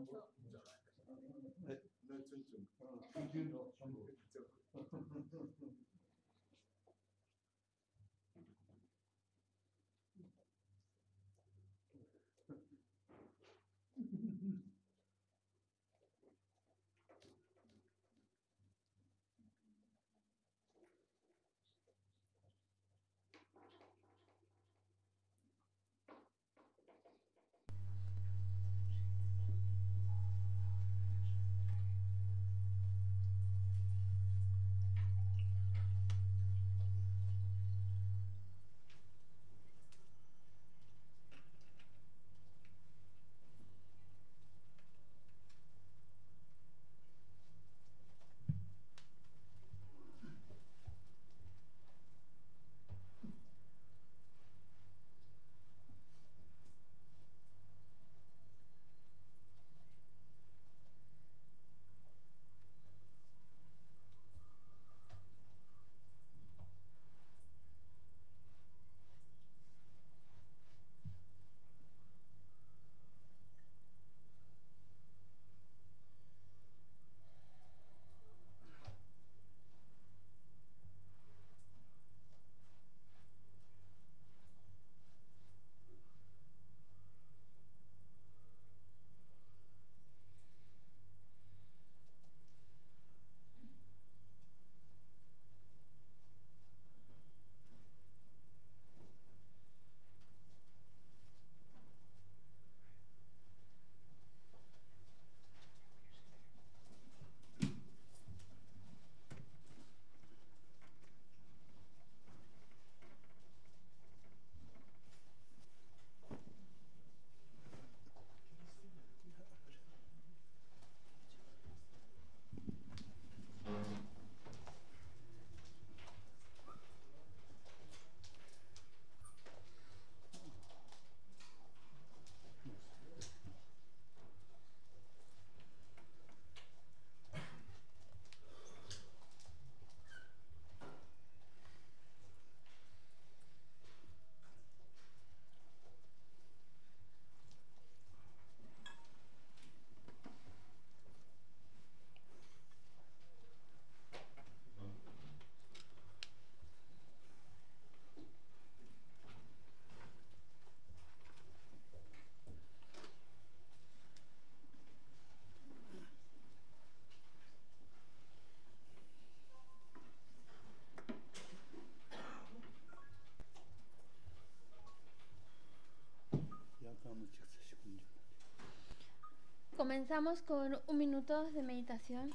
mucho. Comenzamos con un minuto de meditación.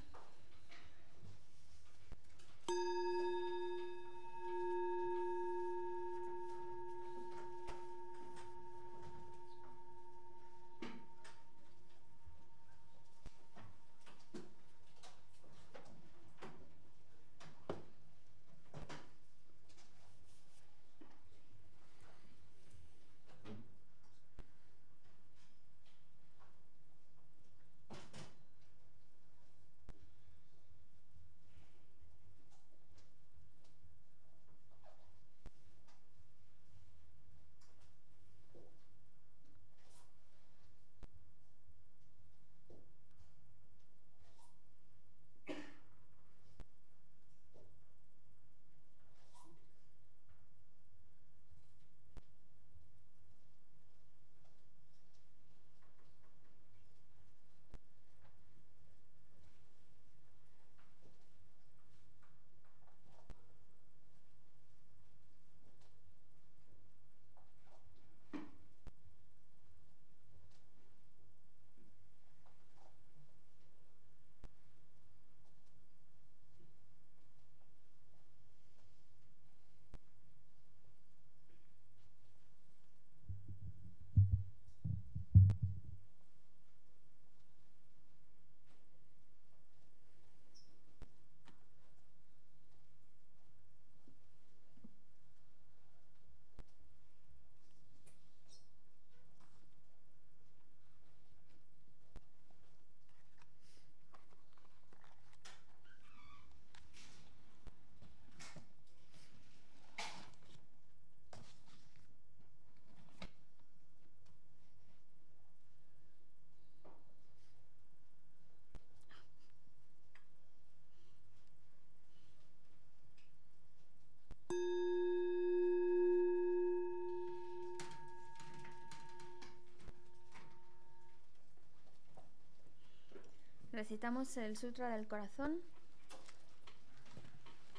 Recitamos el Sutra del Corazón,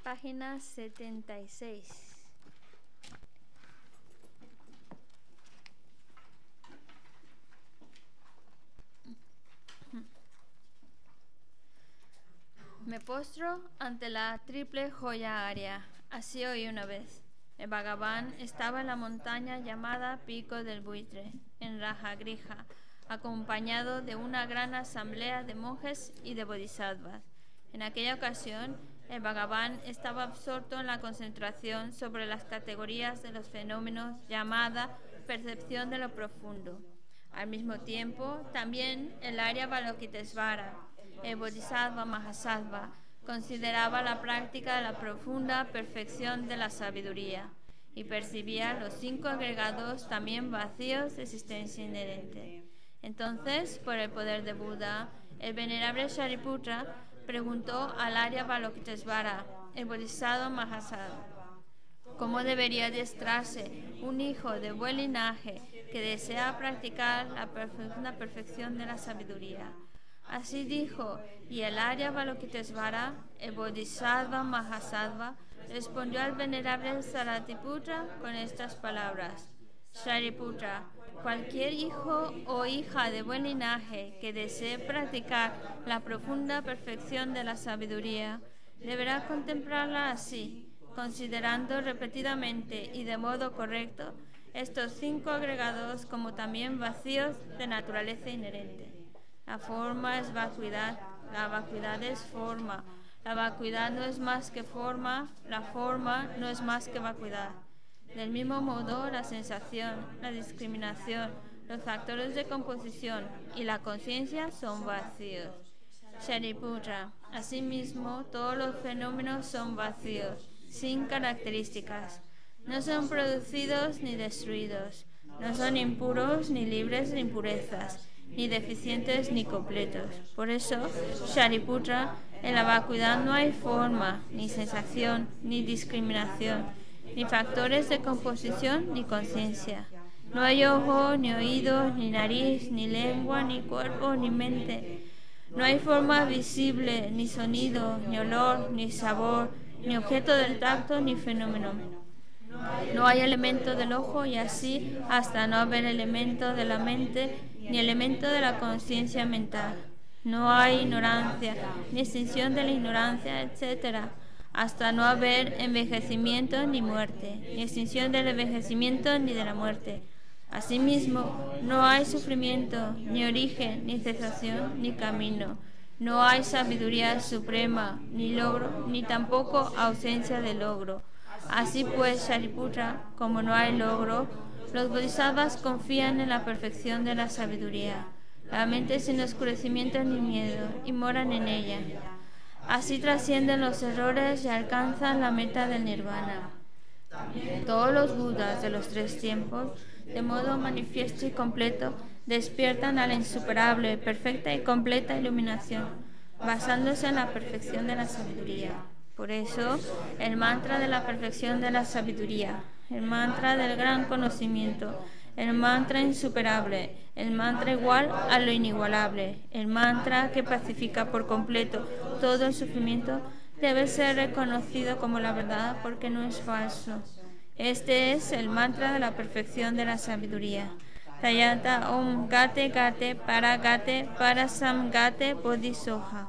página 76. Me postro ante la triple joya aria. Así oí una vez. El Bhagavan estaba en la montaña llamada Pico del Buitre, en Rajagrija, acompañado de una gran asamblea de monjes y de bodhisattvas. En aquella ocasión, el Bhagavan estaba absorto en la concentración sobre las categorías de los fenómenos llamada percepción de lo profundo. Al mismo tiempo, también el área Balokitesvara, el Bodhisattva Mahasattva, consideraba la práctica de la profunda perfección de la sabiduría y percibía los cinco agregados también vacíos de existencia inherente. Entonces, por el poder de Buda, el venerable Shariputra preguntó al Arya Balokitesvara, el Bodhisattva Mahasattva, cómo debería adiestrarse un hijo de buen linaje que desea practicar la profunda perfección de la sabiduría. Así dijo, y el Arya Balokitesvara, el Bodhisattva Mahasattva, respondió al venerable Saratiputra con estas palabras. Shariputra, cualquier hijo o hija de buen linaje que desee practicar la profunda perfección de la sabiduría, deberá contemplarla así, considerando repetidamente y de modo correcto estos cinco agregados como también vacíos de naturaleza inherente. La forma es vacuidad, la vacuidad es forma, la vacuidad no es más que forma, la forma no es más que vacuidad. Del mismo modo, la sensación, la discriminación, los factores de composición y la conciencia son vacíos. Shariputra, asimismo, todos los fenómenos son vacíos, sin características. No son producidos ni destruidos, no son impuros ni libres de impurezas ni deficientes ni completos. Por eso, Shariputra, en la vacuidad no hay forma, ni sensación, ni discriminación, ni factores de composición, ni conciencia. No hay ojo, ni oído, ni nariz, ni lengua, ni cuerpo, ni mente. No hay forma visible, ni sonido, ni olor, ni sabor, ni objeto del tacto, ni fenómeno. No hay elemento del ojo y así hasta no haber elemento de la mente ni elemento de la conciencia mental. No hay ignorancia, ni extinción de la ignorancia, etc. Hasta no haber envejecimiento ni muerte, ni extinción del envejecimiento ni de la muerte. Asimismo, no hay sufrimiento, ni origen, ni cesación, ni camino. No hay sabiduría suprema, ni logro, ni tampoco ausencia de logro. Así pues, Shariputra, como no hay logro, los bodhisattvas confían en la perfección de la sabiduría. La mente sin oscurecimiento ni miedo y moran en ella. Así trascienden los errores y alcanzan la meta del nirvana. Todos los budas de los tres tiempos, de modo manifiesto y completo, despiertan a la insuperable, perfecta y completa iluminación, basándose en la perfección de la sabiduría. Por eso, el mantra de la perfección de la sabiduría, el mantra del gran conocimiento, el mantra insuperable, el mantra igual a lo inigualable, el mantra que pacifica por completo todo el sufrimiento, debe ser reconocido como la verdad porque no es falso. Este es el mantra de la perfección de la sabiduría. Tayata Om Gate Gate Para Gate Para Sam Gate Bodhisoha.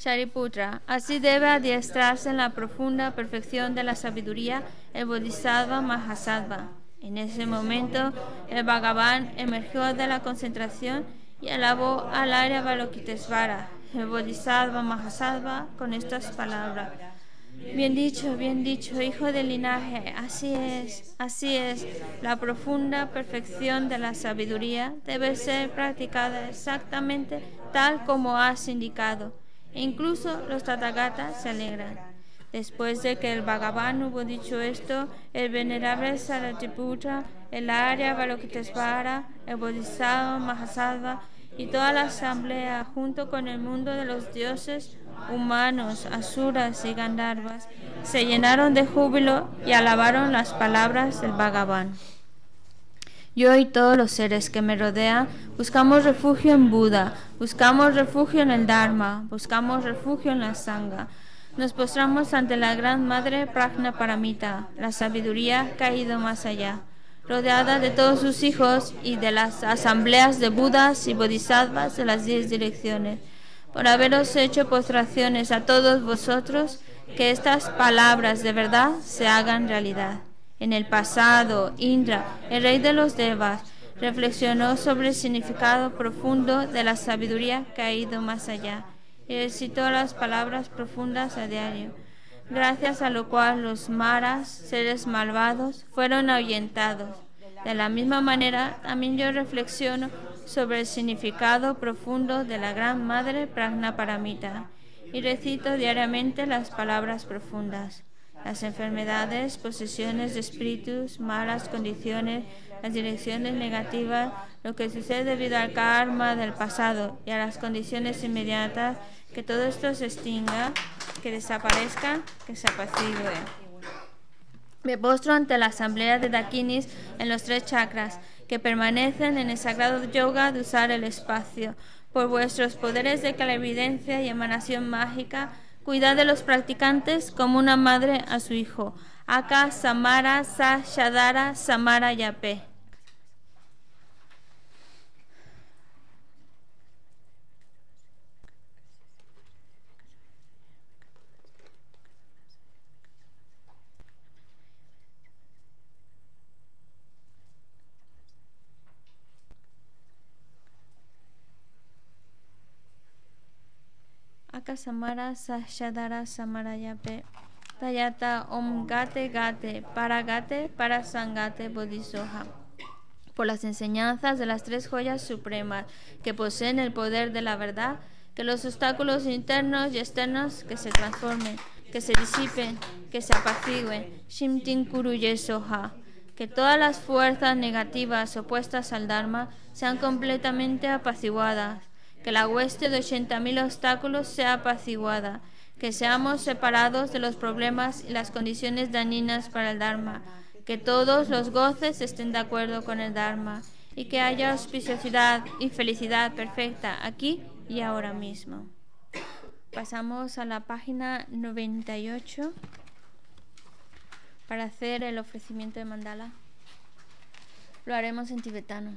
Shariputra, así debe adiestrarse en la profunda perfección de la sabiduría el Bodhisattva Mahasattva. En ese momento, el Bhagavan emergió de la concentración y alabó al área Balokitesvara, el Bodhisattva Mahasattva, con estas palabras. Bien dicho, bien dicho, hijo del linaje, así es, así es. La profunda perfección de la sabiduría debe ser practicada exactamente tal como has indicado e incluso los Tathagatas se alegran. Después de que el Bhagavan hubo dicho esto, el venerable Saratiputra, el Arya Balokitesvara, el Bodhisattva Mahasattva y toda la asamblea, junto con el mundo de los dioses, humanos, asuras y gandharvas, se llenaron de júbilo y alabaron las palabras del Bhagavan. Yo y todos los seres que me rodean buscamos refugio en Buda, buscamos refugio en el Dharma, buscamos refugio en la Sangha. Nos postramos ante la Gran Madre Prajna Paramita, la sabiduría ido más allá, rodeada de todos sus hijos y de las asambleas de Budas y Bodhisattvas de las diez direcciones. Por haberos hecho postraciones a todos vosotros, que estas palabras de verdad se hagan realidad. En el pasado, Indra, el rey de los Devas, reflexionó sobre el significado profundo de la sabiduría ido más allá y recitó las palabras profundas a diario, gracias a lo cual los maras, seres malvados, fueron ahuyentados. De la misma manera, también yo reflexiono sobre el significado profundo de la Gran Madre Pragna Paramita y recito diariamente las palabras profundas. Las enfermedades, posesiones de espíritus, malas condiciones, las direcciones negativas, lo que sucede debido al karma del pasado y a las condiciones inmediatas, que todo esto se extinga, que desaparezca, que se apacigue. Me postro ante la asamblea de Dakinis en los tres chakras, que permanecen en el sagrado yoga de usar el espacio. Por vuestros poderes de clarividencia y emanación mágica, cuidad de los practicantes como una madre a su hijo. Aka Samara Sa Shadara Samara Akasamara Sashadara Samarayape Tayata Om Gate Gate Para Gate Para Sangate Bodhisoha. Por las enseñanzas de las tres joyas supremas que poseen el poder de la verdad, que los obstáculos internos y externos que se transformen, que se disipen, que se apacigüen, Shimtin Kuruye Soha, que todas las fuerzas negativas opuestas al Dharma sean completamente apaciguadas, que la hueste de 80.000 obstáculos sea apaciguada, que seamos separados de los problemas y las condiciones dañinas para el Dharma, que todos los goces estén de acuerdo con el Dharma y que haya auspiciosidad y felicidad perfecta aquí y ahora mismo. Pasamos a la página 98 para hacer el ofrecimiento de mandala. Lo haremos en tibetano.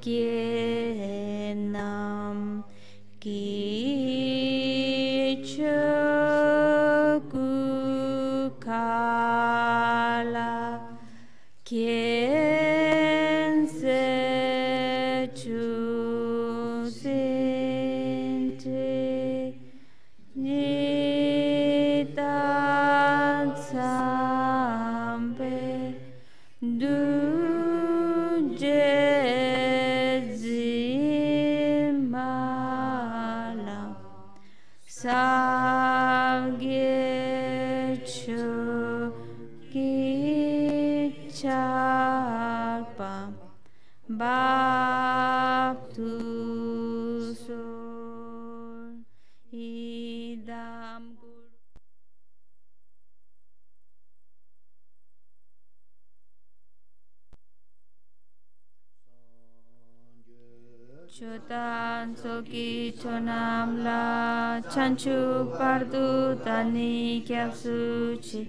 que pardutani kyapsuchi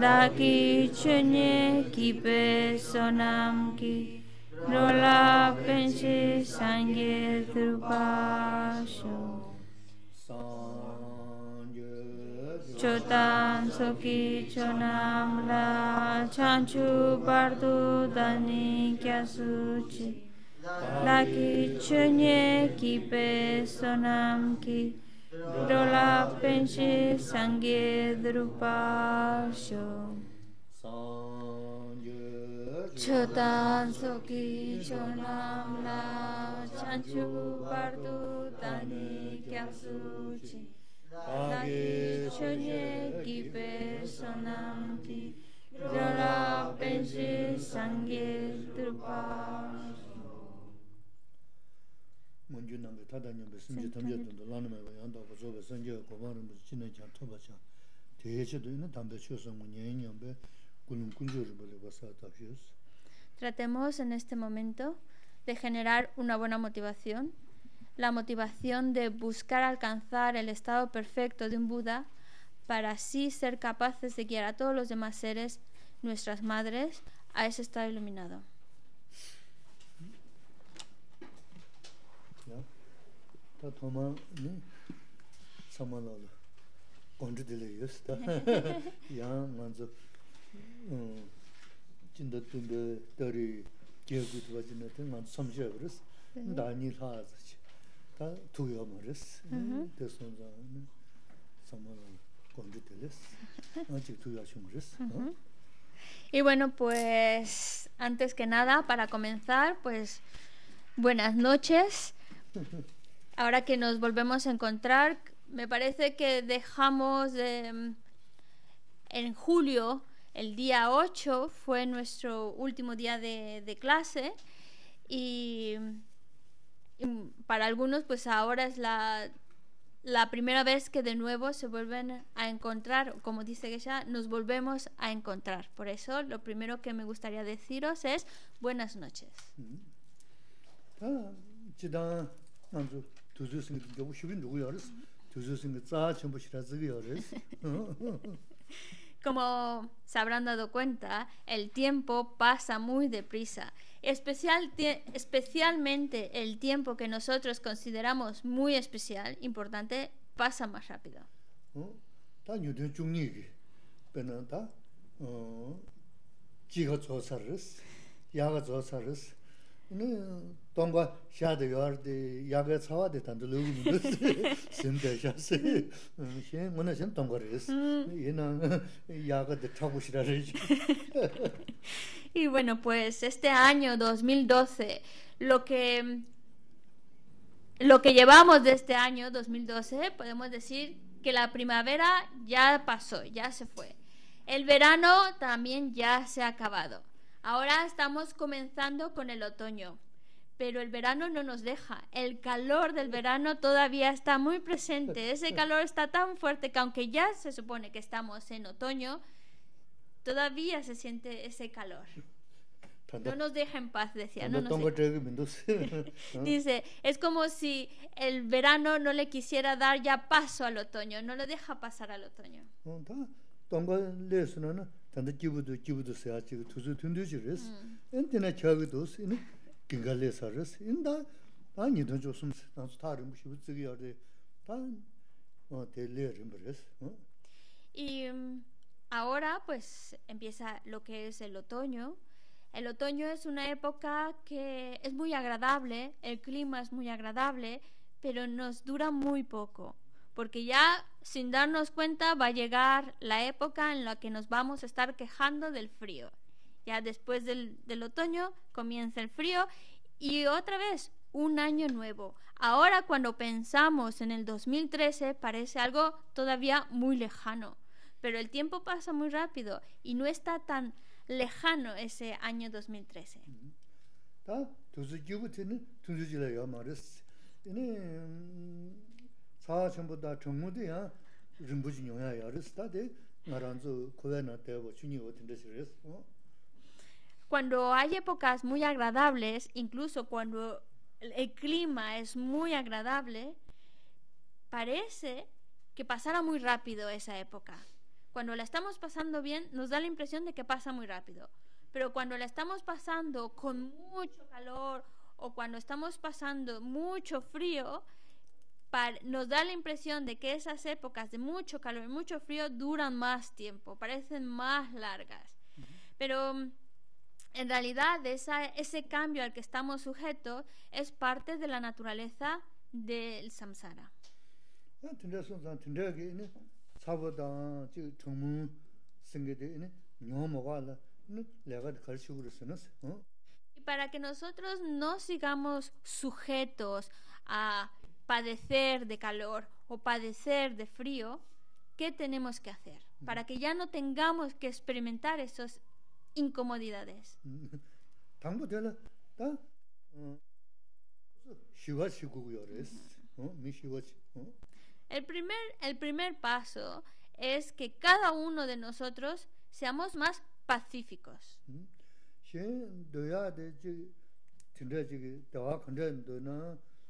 daki chenye kipe sonamki rola pensi sangye trupasho. Chotan soki chonam la chanchu pardutani kyapsuchi daki chenye kipe sonamki dolapenshe sangye drupasho Chotan soki chonam na chanchu bardu tani kyam suchi Nagi chonye kipe sonam ki dolapenshe sangye drupasho 문주 남be 타다 냠be 심지 탐제도 라는 말 양도 고조be 선제 고마는 뭐 진행 잘 토바자 대체도 있는 담배 쳐서 뭐 년년배 군은 군주를 벌려 봐서 답시스 Tratemos en este momento de generar una buena motivación, la motivación de buscar alcanzar el estado perfecto de un Buda para así ser capaces de guiar a todos los demás seres, nuestras madres, a ese estado iluminado. Y bueno, pues antes que nada, para comenzar, pues buenas noches. ahora que nos volvemos a encontrar, me parece que dejamos em, en julio, el día 8 fue nuestro último día de, clase y, para algunos pues ahora es la, la, primera vez que de nuevo se vuelven a encontrar, como dice ella, nos volvemos a encontrar. Por eso lo primero que me gustaría deciros es buenas noches. Mm -hmm. ah, 먼저 두주승이 좀 쉬빈 누구야 알았어. 두주승이 짜 전부 싫어 저기 알았어. Como se habrán dado cuenta, el tiempo pasa muy deprisa. Especial, tie- especialmente el tiempo que nosotros consideramos muy especial, importante, pasa más rápido. 동과 샤데 요르데 야가 차와데 단도 루는 신대샤스. 음, 신 뭐나 신 동거르스. 얘는 야가 데 타고 싫어르지. Y bueno, pues este año 2012, lo que, lo que llevamos de este año 2012, podemos decir que la primavera ya pasó, ya se fue. El verano también ya se ha acabado. Ahora estamos comenzando con el otoño, pero el verano no nos deja. El calor del verano todavía está muy presente. Ese calor está tan fuerte que aunque ya se supone que estamos en otoño, todavía se siente ese calor. No nos deja en paz, decía. No nos Dice, es como si el verano no le quisiera dar ya paso al otoño, no le deja pasar al otoño. 어, 다 동거 레스는 단도 기부도 기부도 써야 지금 투수 튼두지르스. 엔테나 저기도 쓰는 긴갈레서스. 인다 아니도 좋습. 나도 다른 무시 붙지 여대. 다 어, 델레르 버스. 어? Y mm, ahora pues empieza lo que es el otoño. El otoño es una época que es muy agradable, el clima es muy agradable, pero nos dura muy poco, porque ya sin darnos cuenta va a llegar la época en la que nos vamos a estar quejando del frío. Ya después del, del otoño comienza el frío y otra vez un año nuevo. Ahora cuando pensamos en el 2013 parece algo todavía muy lejano, pero el tiempo pasa muy rápido y no está tan lejano ese año 2013. 다 투수 기부티는 튼두지래요 말스. 이네 사천보다 정무대야 림부지 용야 야르스 다데 나란조 코에나 때고 주니 어떤 데스레스. 어? Cuando hay épocas muy agradables, incluso cuando el el clima es muy agradable, parece que pasará muy rápido esa época. Cuando la estamos pasando bien, nos da la impresión de que pasa muy rápido. Pero cuando la estamos pasando con mucho calor o cuando estamos pasando mucho frío, nos da la impresión de que esas épocas de mucho calor y mucho frío duran más tiempo, parecen más largas. Pero en realidad esa- ese cambio al que estamos sujetos es parte de la naturaleza del samsara. Y para que nosotros no sigamos sujetos a padecer de calor o padecer de frío, ¿qué tenemos que hacer? Para que ya no tengamos que experimentar esas incomodidades. El primer, el primer paso es que cada uno de nosotros seamos más pacíficos.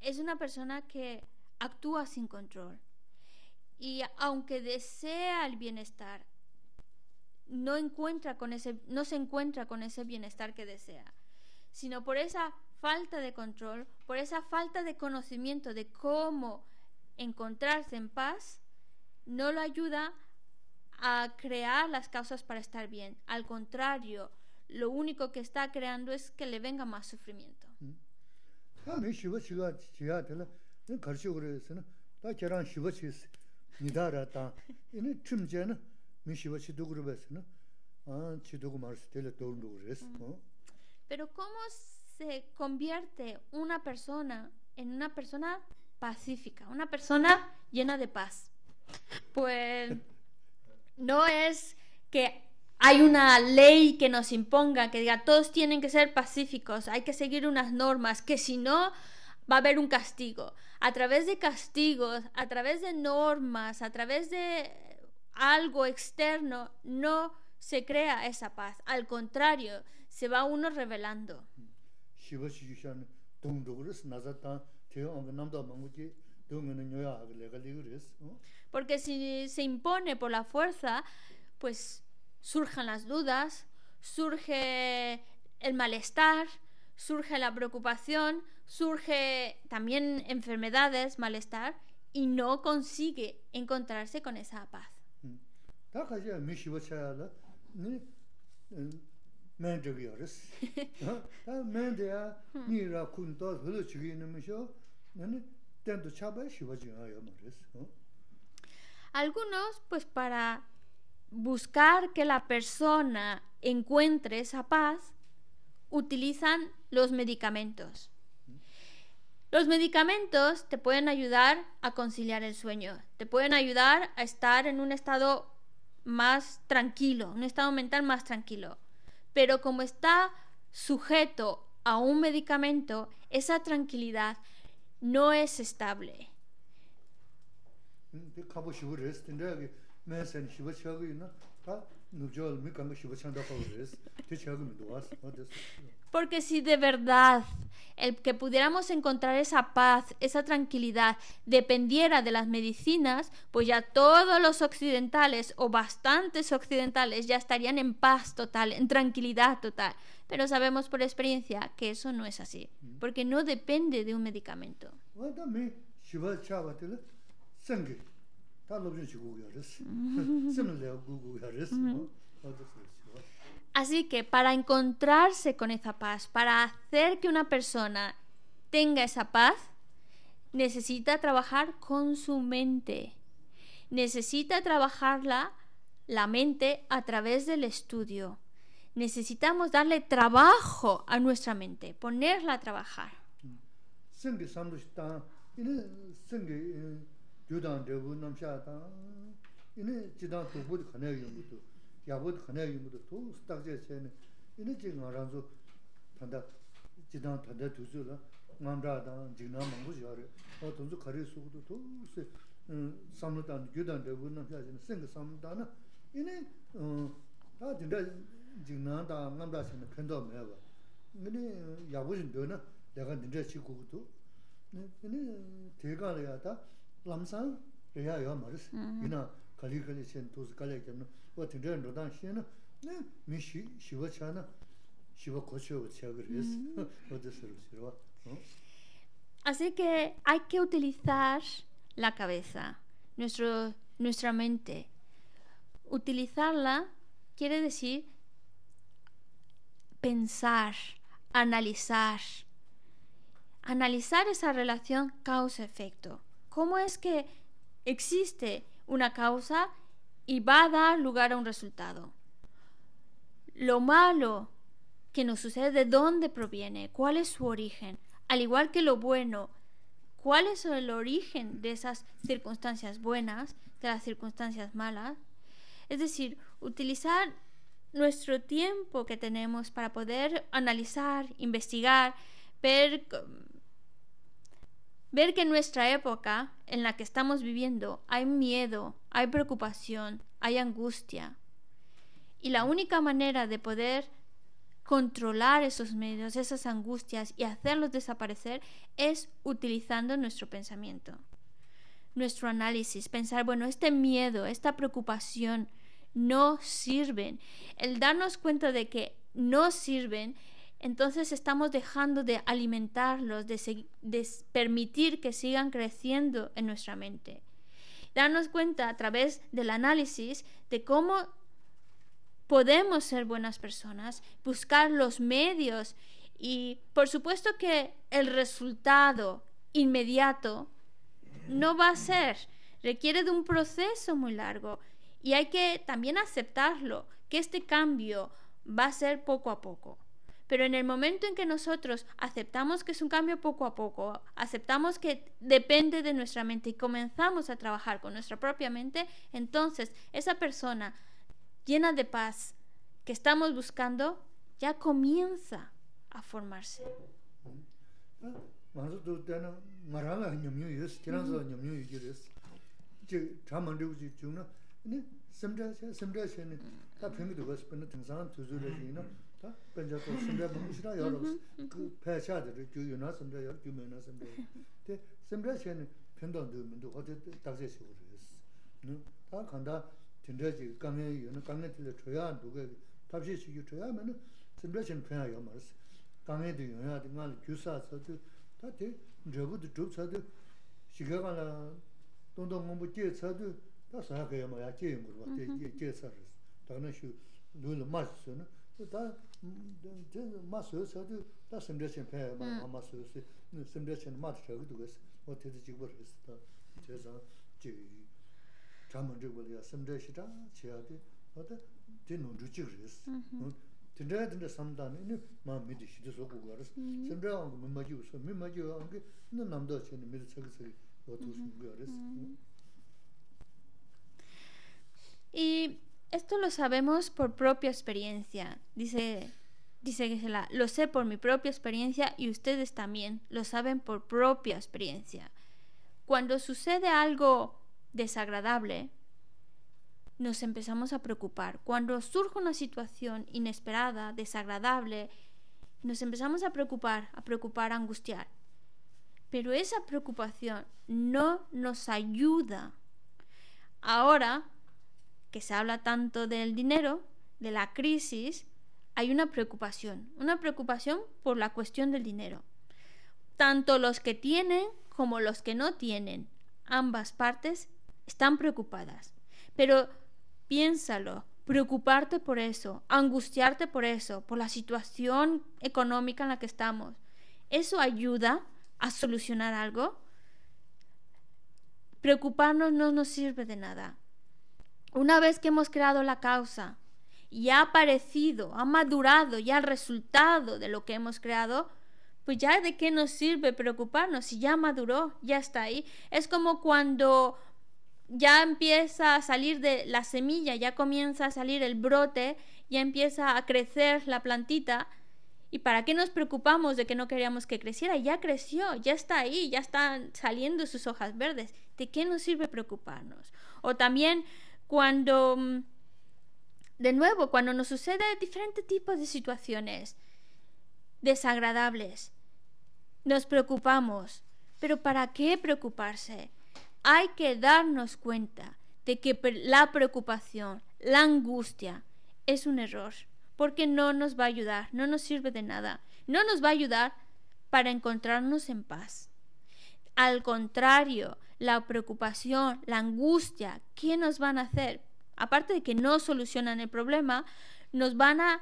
es una persona que actúa sin control. Y aunque desea el bienestar, no encuentra con ese no se encuentra con ese bienestar que desea sino por esa falta de control, por esa falta de conocimiento de cómo encontrarse en paz, no lo ayuda a crear las causas para estar bien. Al contrario, lo único que está creando es que le venga más sufrimiento. Pero ¿cómo se convierte una persona en una persona pacífica, una persona llena de paz? Pues no es que hay una ley que nos imponga, que diga todos tienen que ser pacíficos, hay que seguir unas normas, que si no va a haber un castigo. A través de castigos, a través de normas, a través de algo externo, no se crea esa paz. Al contrario, se va uno revelando. Porque si se impone por la fuerza, pues surgen las dudas, surge el malestar, surge la preocupación, surge también enfermedades, malestar, y no consigue encontrarse con esa paz. Hmm. Algunos, pues para buscar que la persona encuentre esa paz, utilizan los medicamentos. Los medicamentos te pueden ayudar a conciliar el sueño, te pueden ayudar a estar en un estado más tranquilo, un estado mental más tranquilo. Pero como está sujeto a un medicamento, esa tranquilidad no es estable. Porque si de verdad el que pudiéramos encontrar esa paz, esa tranquilidad, dependiera de las medicinas, pues ya todos los occidentales o bastantes occidentales ya estarían en paz total, en tranquilidad total. Pero sabemos por experiencia que eso no es así, porque no depende de un medicamento. Así que para encontrarse con esa paz, para hacer que una persona tenga esa paz, necesita trabajar con su mente. Necesita trabajarla, la mente, a través del estudio. Necesitamos darle trabajo a nuestra mente, ponerla a trabajar. 생 기 삼도 있다. 이네 생기 교단 되고 남샤다. 이네 지단 도보도 가능해 용도. 야보도 가능해 용도 또 스탁제 세네. 이네 지금 알아서 단다 지단 단다 두서라. 만다다 지나 망고 저 래. 어 돈도 가리 속도 또세 삼로단 교단 되고 남샤는 생기 삼다나. 이네 어다 진짜 지나다 남다시는 편도 매워. 근데 야보진 되나? 내가 ninja chi kukudu. Ini tega laya ta lamsang raya ya maris. Ina kali kali chen tozi kali kemna. Wa tindra nrodan xe na, mi shiva cha na, shiva kocho wa cha garis. Wada saru sirwa. Así que hay que utilizar la cabeza, nuestro, nuestra mente. Utilizarla quiere decir pensar, analizar, analizar esa relación causa-efecto. ¿Cómo es que existe una causa y va a dar lugar a un resultado? Lo malo que nos sucede, ¿de dónde proviene? ¿Cuál es su origen? Al igual que lo bueno, ¿cuál es el origen de esas circunstancias buenas, de las circunstancias malas? Es decir, utilizar nuestro tiempo que tenemos para poder analizar, investigar, ver ver que en nuestra época en la que estamos viviendo hay miedo, hay preocupación, hay angustia. Y la única manera de poder controlar esos medios, esas angustias y hacerlos desaparecer es utilizando nuestro pensamiento, nuestro análisis, pensar, bueno, este miedo, esta preocupación no sirven. El darnos cuenta de que no sirven entonces estamos dejando de alimentarlos, de, permitir que sigan creciendo en nuestra mente. Darnos cuenta a través del análisis de cómo podemos ser buenas personas, buscar los medios y por supuesto que el resultado inmediato no va a ser, requiere de un proceso muy largo y hay que también aceptarlo, que este cambio va a ser poco a poco. Pero en el momento en que nosotros aceptamos que es un cambio poco a poco, aceptamos que depende de nuestra mente y comenzamos a trabajar con nuestra propia mente, entonces esa persona llena de paz que estamos buscando ya comienza a formarse. 다 벤저 또 심대 무시라 여러 그 배차들 교유나 심대 여 교면나 심대 데 심대 chen 편도 되면도 어디 다시 시고 그랬어 다 간다 진짜지 강에 여는 강에 들려 줘야 누가 답시 시기 줘야면 심대 chen 편야 요 말스 강에도 영야 등을 교사서도 다데 저부도 좁사도 시가가나 동동 공부 제서도 다 사야게 뭐야 제인 거 같아 제 제서를 다는 슈 눈을 맞으면 다 마스 서도 다 심대신 배 마마스 심대신 마트 저기도 그랬어 어떻게 지고 그랬어 그래서 지 잠은 저거야 심대시다 지야데 어때 되는 주지 그랬어 진짜 진짜 삼단에 이 마음이 드시도 좋고 그랬어 심대한 거 뭐마지 웃어 뭐마지 안게 남도 전에 미리 저기 저기 어떻게 그랬어 이 Esto lo sabemos por propia experiencia. Dice, dice Gisela, lo sé por mi propia experiencia y ustedes también lo saben por propia experiencia. Cuando sucede algo desagradable, nos empezamos a preocupar. Cuando surge una situación inesperada, desagradable, nos empezamos a preocupar, a preocupar, a angustiar. Pero esa preocupación no nos ayuda. Ahora que se habla tanto del dinero, de la crisis, hay una preocupación, una preocupación por la cuestión del dinero. Tanto los que tienen como los que no tienen, ambas partes están preocupadas. Pero piénsalo, preocuparte por eso, angustiarte por eso, por la situación económica en la que estamos, ¿eso ayuda a solucionar algo? Preocuparnos no nos sirve de nada. Una vez que hemos creado la causa y ha aparecido, ha madurado ya el resultado de lo que hemos creado, pues ya de qué nos sirve preocuparnos si ya maduró, ya está ahí. Es como cuando ya empieza a salir de la semilla, ya comienza a salir el brote, ya empieza a crecer la plantita. ¿Y para qué nos preocupamos de que no queríamos que creciera? Ya creció, ya está ahí, ya están saliendo sus hojas verdes. ¿De qué nos sirve preocuparnos? O también cuando, mm, de nuevo, cuando nos sucede diferentes tipos de situaciones desagradables, nos preocupamos. Pero ¿para qué preocuparse? Hay que darnos cuenta de que la preocupación, la angustia, es un error, porque no nos va a ayudar, no nos sirve de nada, no nos va a ayudar para encontrarnos en paz. Al contrario, la preocupación, la angustia, ¿qué nos van a hacer? Aparte de que no solucionan el problema, nos van a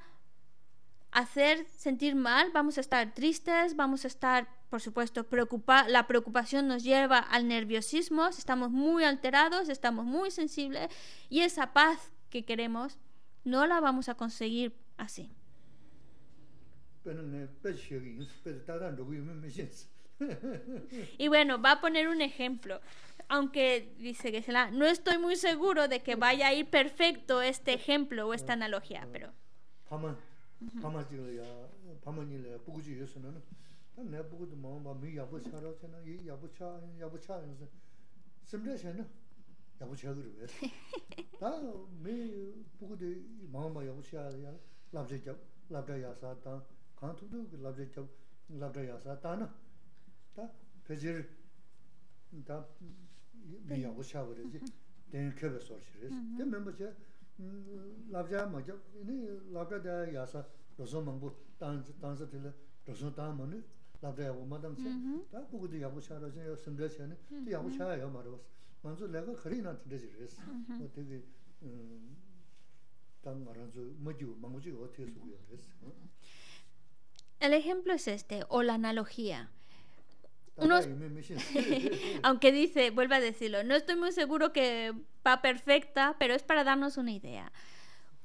hacer sentir mal, vamos a estar tristes, vamos a estar, por supuesto, preocupados. La preocupación nos lleva al nerviosismo, estamos muy alterados, estamos muy sensibles y esa paz que queremos no la vamos a conseguir así. Y bueno, va a poner un ejemplo. Aunque dice que no estoy muy seguro de que vaya a ir perfecto este ejemplo o esta analogía, pero. 다 페질 다 미야고 샤버지 된 켜버 소리를 된 멤버제 라브자 뭐죠 이 라브다 야사 로소 망부 단 단서 들 로소 다만은 라브야 오마담체 다 보고도 야고 샤러지 선배체는 또 야고 샤요 말어 먼저 내가 거리나 들으지 그랬어 뭐 되게 음단 말한서 뭐지 망고지 어떻게 소리야 그랬어 El ejemplo es este, o la analogía. aunque dice, vuelve a decirlo, no estoy muy seguro que va perfecta, pero es para darnos una idea.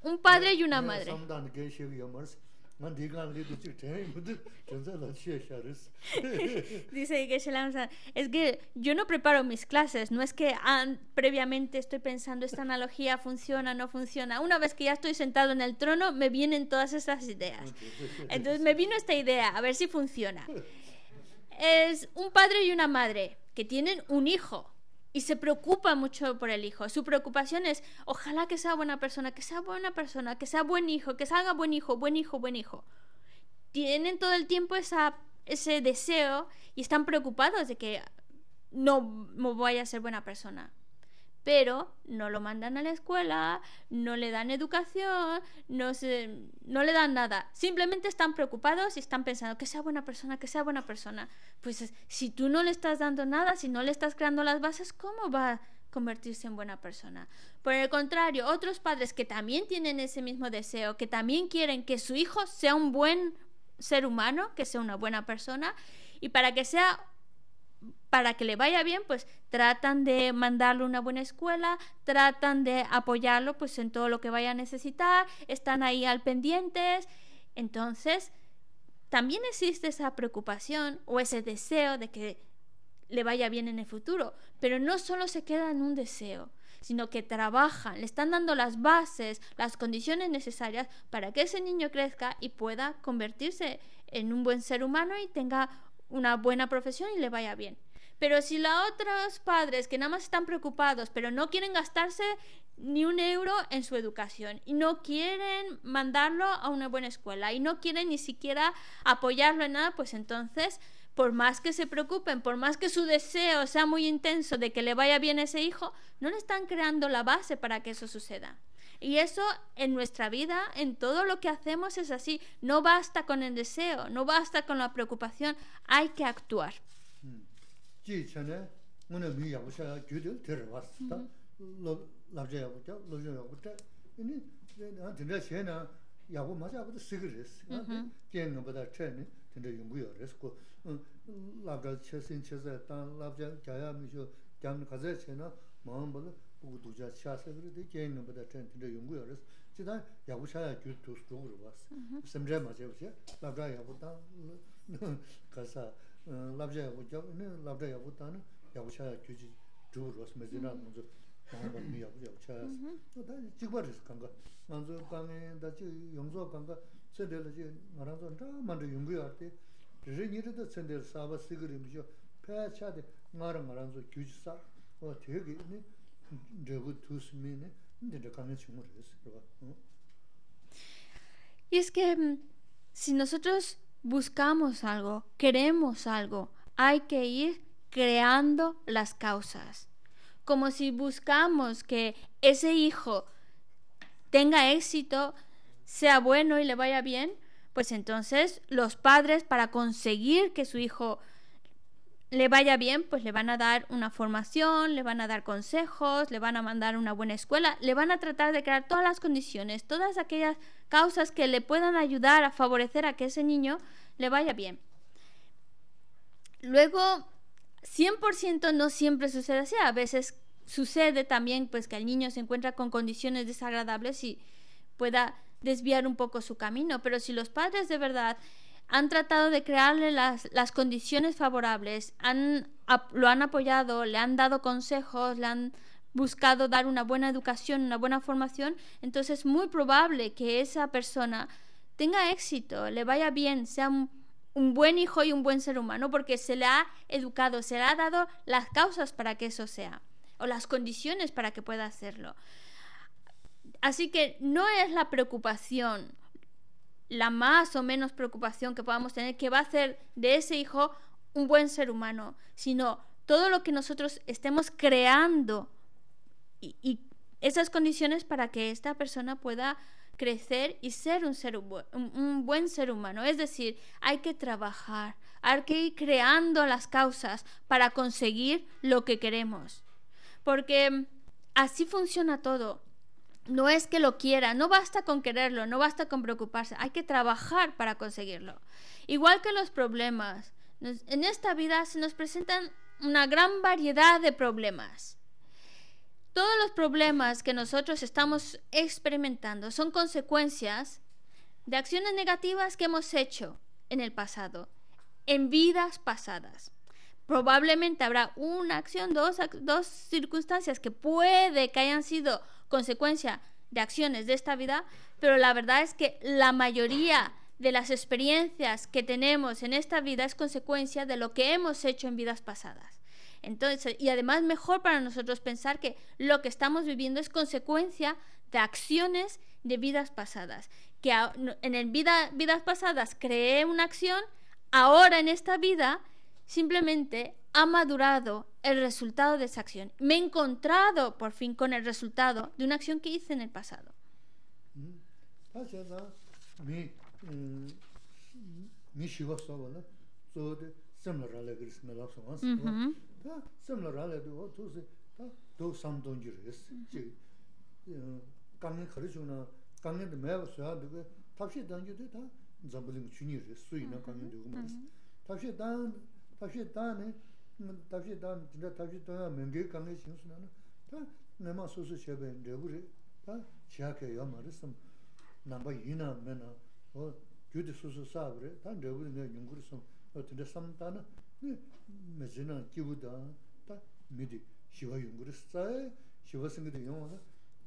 Un padre y una madre. Dice que. Es que yo no preparo mis clases, no es que previamente estoy pensando esta analogía funciona, no funciona. Una vez que ya estoy sentado en el trono, me vienen todas esas ideas. Entonces me vino esta idea, a ver si funciona es un padre y una madre que tienen un hijo y se preocupa mucho por el hijo. Su preocupación es, ojalá que sea buena persona, que sea buena persona, que sea buen hijo, que salga buen hijo, buen hijo, buen hijo. Tienen todo el tiempo esa, ese deseo y están preocupados de que no vaya a ser buena persona pero no lo mandan a la escuela, no le dan educación, no, no le dan nada. Simplemente están preocupados y están pensando que sea buena persona, que sea buena persona. Pues si tú no le estás dando nada, si no le estás creando las bases, ¿cómo va a convertirse en buena persona? Por el contrario, otros padres que también tienen ese mismo deseo, que también quieren que su hijo sea un buen ser humano, que sea una buena persona, y para que sea para que le vaya bien, pues tratan de mandarlo a una buena escuela, tratan de apoyarlo pues en todo lo que vaya a necesitar, están ahí al pendientes. Entonces, también existe esa preocupación o ese deseo de que le vaya bien en el futuro, pero no solo se queda en un deseo, sino que trabajan, le están dando las bases, las condiciones necesarias para que ese niño crezca y pueda convertirse en un buen ser humano y tenga una buena profesión y le vaya bien. Pero si los otros padres que nada más están preocupados, pero no quieren gastarse ni un euro en su educación y no quieren mandarlo a una buena escuela y no quieren ni siquiera apoyarlo en nada, pues entonces, por más que se preocupen, por más que su deseo sea muy intenso de que le vaya bien a ese hijo, no le están creando la base para que eso suceda. Y eso en nuestra vida, en todo lo que hacemos es así. No basta con el deseo, no basta con la preocupación, hay que actuar. ngone mi ya bu sha gyu de ter wa sta lo la je ya bu ta lo je ya bu ta ni ne de de che na ya bu ma ja bu de sig res ge no ba da che ni de de yong bu yo res ko la ga che sin che za ta la ja ja ya mi jo ja mi ka ze che na ma bu bu du ja cha se de ge no ba da che de yong bu yo res 지다 야구샤야 주투 스토그로 왔어 semre ma je je labra ya bu ta ka sa labja ya bu ja ne labra ya bu ta ne ya bu cha ya ju ji ju ro me zina mo zo ma ba mi ya bu ya cha so da ji ba ris kan ga ma zo ka me da ji yong zo kan ga se de le ji ma ra zo da ma de yong ya te je ni de de sen Y es que mm, si nosotros buscamos algo, queremos algo, hay que ir creando las causas. Como si buscamos que ese hijo tenga éxito, sea bueno y le vaya bien, pues entonces los padres para conseguir que su hijo le vaya bien, pues le van a dar una formación, le van a dar consejos, le van a mandar una buena escuela, le van a tratar de crear todas las condiciones, todas aquellas causas que le puedan ayudar a favorecer a que ese niño le vaya bien. Luego, 100% no siempre sucede así, a veces sucede también pues que el niño se encuentra con condiciones desagradables y pueda desviar un poco su camino, pero si los padres de verdad han tratado de crearle las, las condiciones favorables, han, lo han apoyado, le han dado consejos, le han buscado dar una buena educación, una buena formación, entonces es muy probable que esa persona tenga éxito, le vaya bien, sea un, un buen hijo y un buen ser humano, porque se le ha educado, se le ha dado las causas para que eso sea, o las condiciones para que pueda hacerlo. Así que no es la preocupación, la más o menos preocupación que podamos tener que va a hacer de ese hijo un buen ser humano, sino todo lo que nosotros estemos creando y, esas condiciones para que esta persona pueda crecer y ser un, ser, un, buen ser humano. Es decir, hay que trabajar, hay que ir creando las causas para conseguir lo que queremos. Porque así funciona todo. No es que lo quiera, no basta con quererlo, no basta con preocuparse, hay que trabajar para conseguirlo. Igual que los problemas, en esta vida se nos presentan una gran variedad de problemas. Todos los problemas que nosotros estamos experimentando son consecuencias de acciones negativas que hemos hecho en el pasado, en vidas pasadas. Probablemente habrá una acción, dos, dos circunstancias que puede que hayan sido consecuencia de acciones de esta vida, pero la verdad es que la mayoría de las experiencias que tenemos en esta vida es consecuencia de lo que hemos hecho en vidas pasadas. Entonces, y además mejor para nosotros pensar que lo que estamos viviendo es consecuencia de acciones de vidas pasadas. Que en el vida, vidas pasadas creé una acción, ahora en esta vida simplemente ha madurado el resultado de esa acción. Me he encontrado por fin con el resultado de una acción que hice en el pasado. 답시 다 진짜 답시 다 맹게 강에 신수나나 다 내마 소소 제베 레브리. 다 지하게 여마르스 남바 유나 메나 어 규디 소소 사브레 다 레브리 내 용구르스 어 근데 삼다나 네 메지나 기부다. 다 미디 시와 용구르스 자 시와 생기도 용어나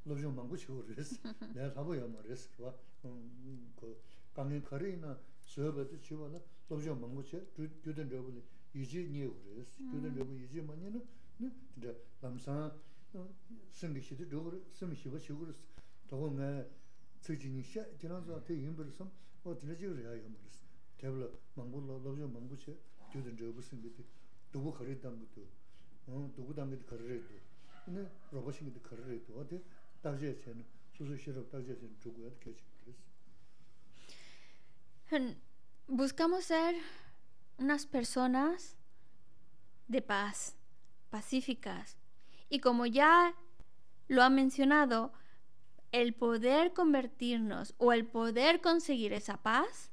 로좀 망고 치고르스 내가 사보 여마르스 와그 강에 거리나 서버도 치고나 로좀 망고 치 규든 레브리 유지 니오레스 그들 너무 유지 많이는 근데 남산 승기시도 도그 승시고 시고로 도고네 최진이 샤 지난서 대 임벌섬 뭐 드르지를 해야 임벌스 대블 망불로 로저 망부체 교든 저 무슨 비트 도고 거래단 것도 어 도고 담게 거래도. 근데 로봇이 그 거래도. 어디 다시 제는 수수시럽 다시 제는 주고야 계속 그랬어. Buscamos ser unas personas de paz, pacíficas. Y como ya lo ha mencionado, el poder convertirnos o el poder conseguir esa paz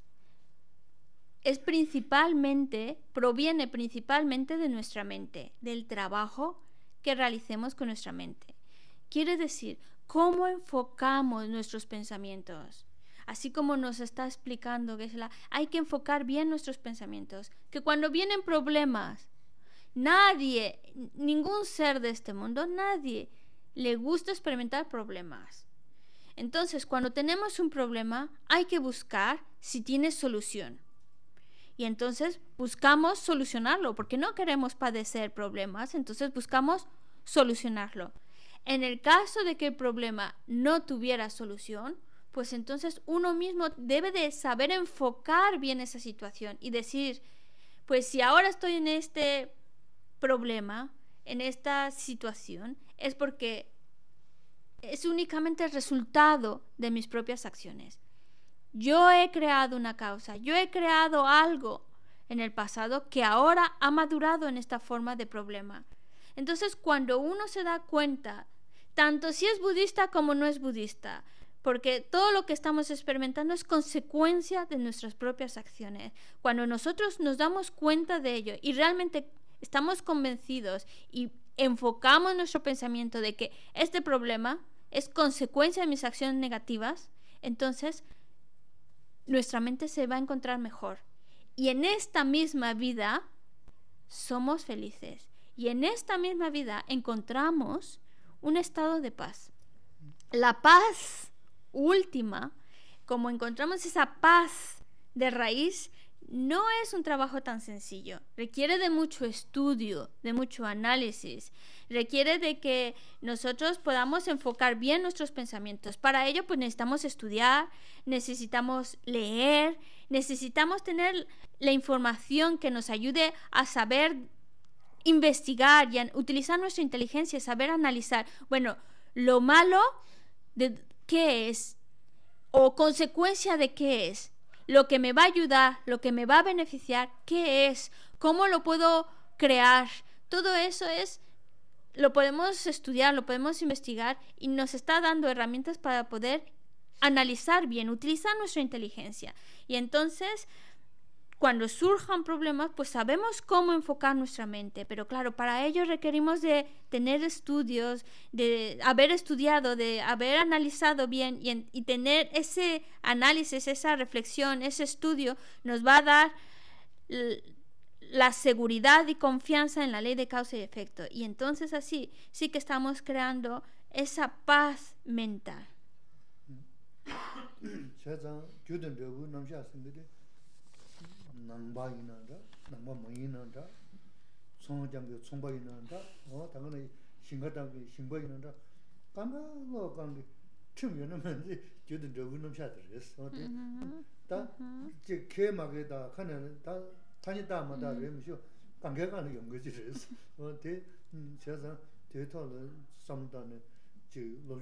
es principalmente, proviene principalmente de nuestra mente, del trabajo que realicemos con nuestra mente. quiere decir cómo enfocamos nuestros pensamientos. Así como nos está explicando que es la, hay que enfocar bien nuestros pensamientos, que cuando vienen problemas, nadie, ningún ser de este mundo, nadie le gusta experimentar problemas. Entonces, cuando tenemos un problema, hay que buscar si tiene solución. Y entonces buscamos solucionarlo, porque no queremos padecer problemas, entonces buscamos solucionarlo. En el caso de que el problema no tuviera solución, pues entonces uno mismo debe de saber enfocar bien esa situación y decir, pues si ahora estoy en este problema, en esta situación, es porque es únicamente el resultado de mis propias acciones. Yo he creado una causa, yo he creado algo en el pasado que ahora ha madurado en esta forma de problema. Entonces, cuando uno se da cuenta, tanto si es budista como no es budista, porque todo lo que estamos experimentando es consecuencia de nuestras propias acciones. Cuando nosotros nos damos cuenta de ello y realmente estamos convencidos y enfocamos nuestro pensamiento de que este problema es consecuencia de mis acciones negativas, entonces nuestra mente se va a encontrar mejor. Y en esta misma vida somos felices. Y en esta misma vida encontramos un estado de paz. La paz última, como encontramos esa paz de raíz, no es un trabajo tan sencillo. Requiere de mucho estudio, de mucho análisis. Requiere de que nosotros podamos enfocar bien nuestros pensamientos. Para ello, pues necesitamos estudiar, necesitamos leer, necesitamos tener la información que nos ayude a saber investigar y utilizar nuestra inteligencia, saber analizar. Bueno, lo malo de qué es o consecuencia de qué es lo que me va a ayudar, lo que me va a beneficiar, qué es, cómo lo puedo crear. Todo eso es, lo podemos estudiar, lo podemos investigar y nos está dando herramientas para poder analizar bien, utilizar nuestra inteligencia. Y entonces cuando surjan problemas, pues sabemos cómo enfocar nuestra mente, pero claro, para ello requerimos de tener estudios, de haber estudiado, de haber analizado bien y, tener ese análisis, esa reflexión, ese estudio, nos va a dar la seguridad y confianza en la ley de causa y efecto. Y entonces así sí que estamos creando esa paz mental. nāngbā yīnā rā, nāngbā mā yīnā rā, sōngā jāngi tsōngbā yīnā rā, o tāngā nā shīngā tāngi shīngbā yīnā rā, kāngā lō kāngi chīm yō nā mā rī jū tā rā wī nā mshā tā rīs, o tī, tā jī kē mā kē tā, kā nā tā tāñi tā mā tā rī mī shio, kāngā kā nā yōnggā jī rīs, o tī, chā sā, tē tō rā sāṁ tā nā jī lōb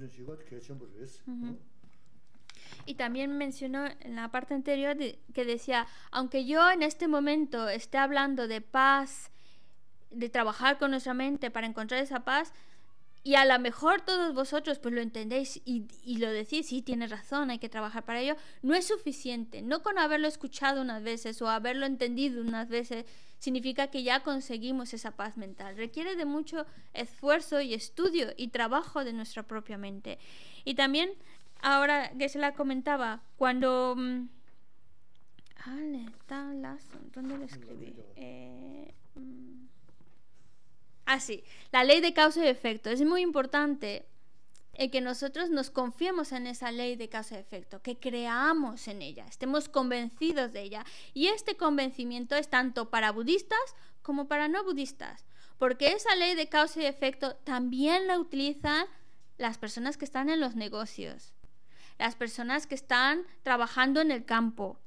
Y también mencionó en la parte anterior que decía, aunque yo en este momento esté hablando de paz, de trabajar con nuestra mente para encontrar esa paz, y a lo mejor todos vosotros pues lo entendéis y, lo decís, sí, tienes razón, hay que trabajar para ello, no es suficiente. No con haberlo escuchado unas veces o haberlo entendido unas veces significa que ya conseguimos esa paz mental. Requiere de mucho esfuerzo y estudio y trabajo de nuestra propia mente. Y también Ahora, que se la comentaba, cuando... Mm, ah, está ¿Dónde lo escribí? Eh, mm, ah, sí. La ley de causa y efecto. Es muy importante el que nosotros nos confiemos en esa ley de causa y efecto, que creamos en ella, estemos convencidos de ella. Y este convencimiento es tanto para budistas como para no budistas, porque esa ley de causa y efecto también la utilizan las personas que están en los negocios las personas que están trabajando en el campo.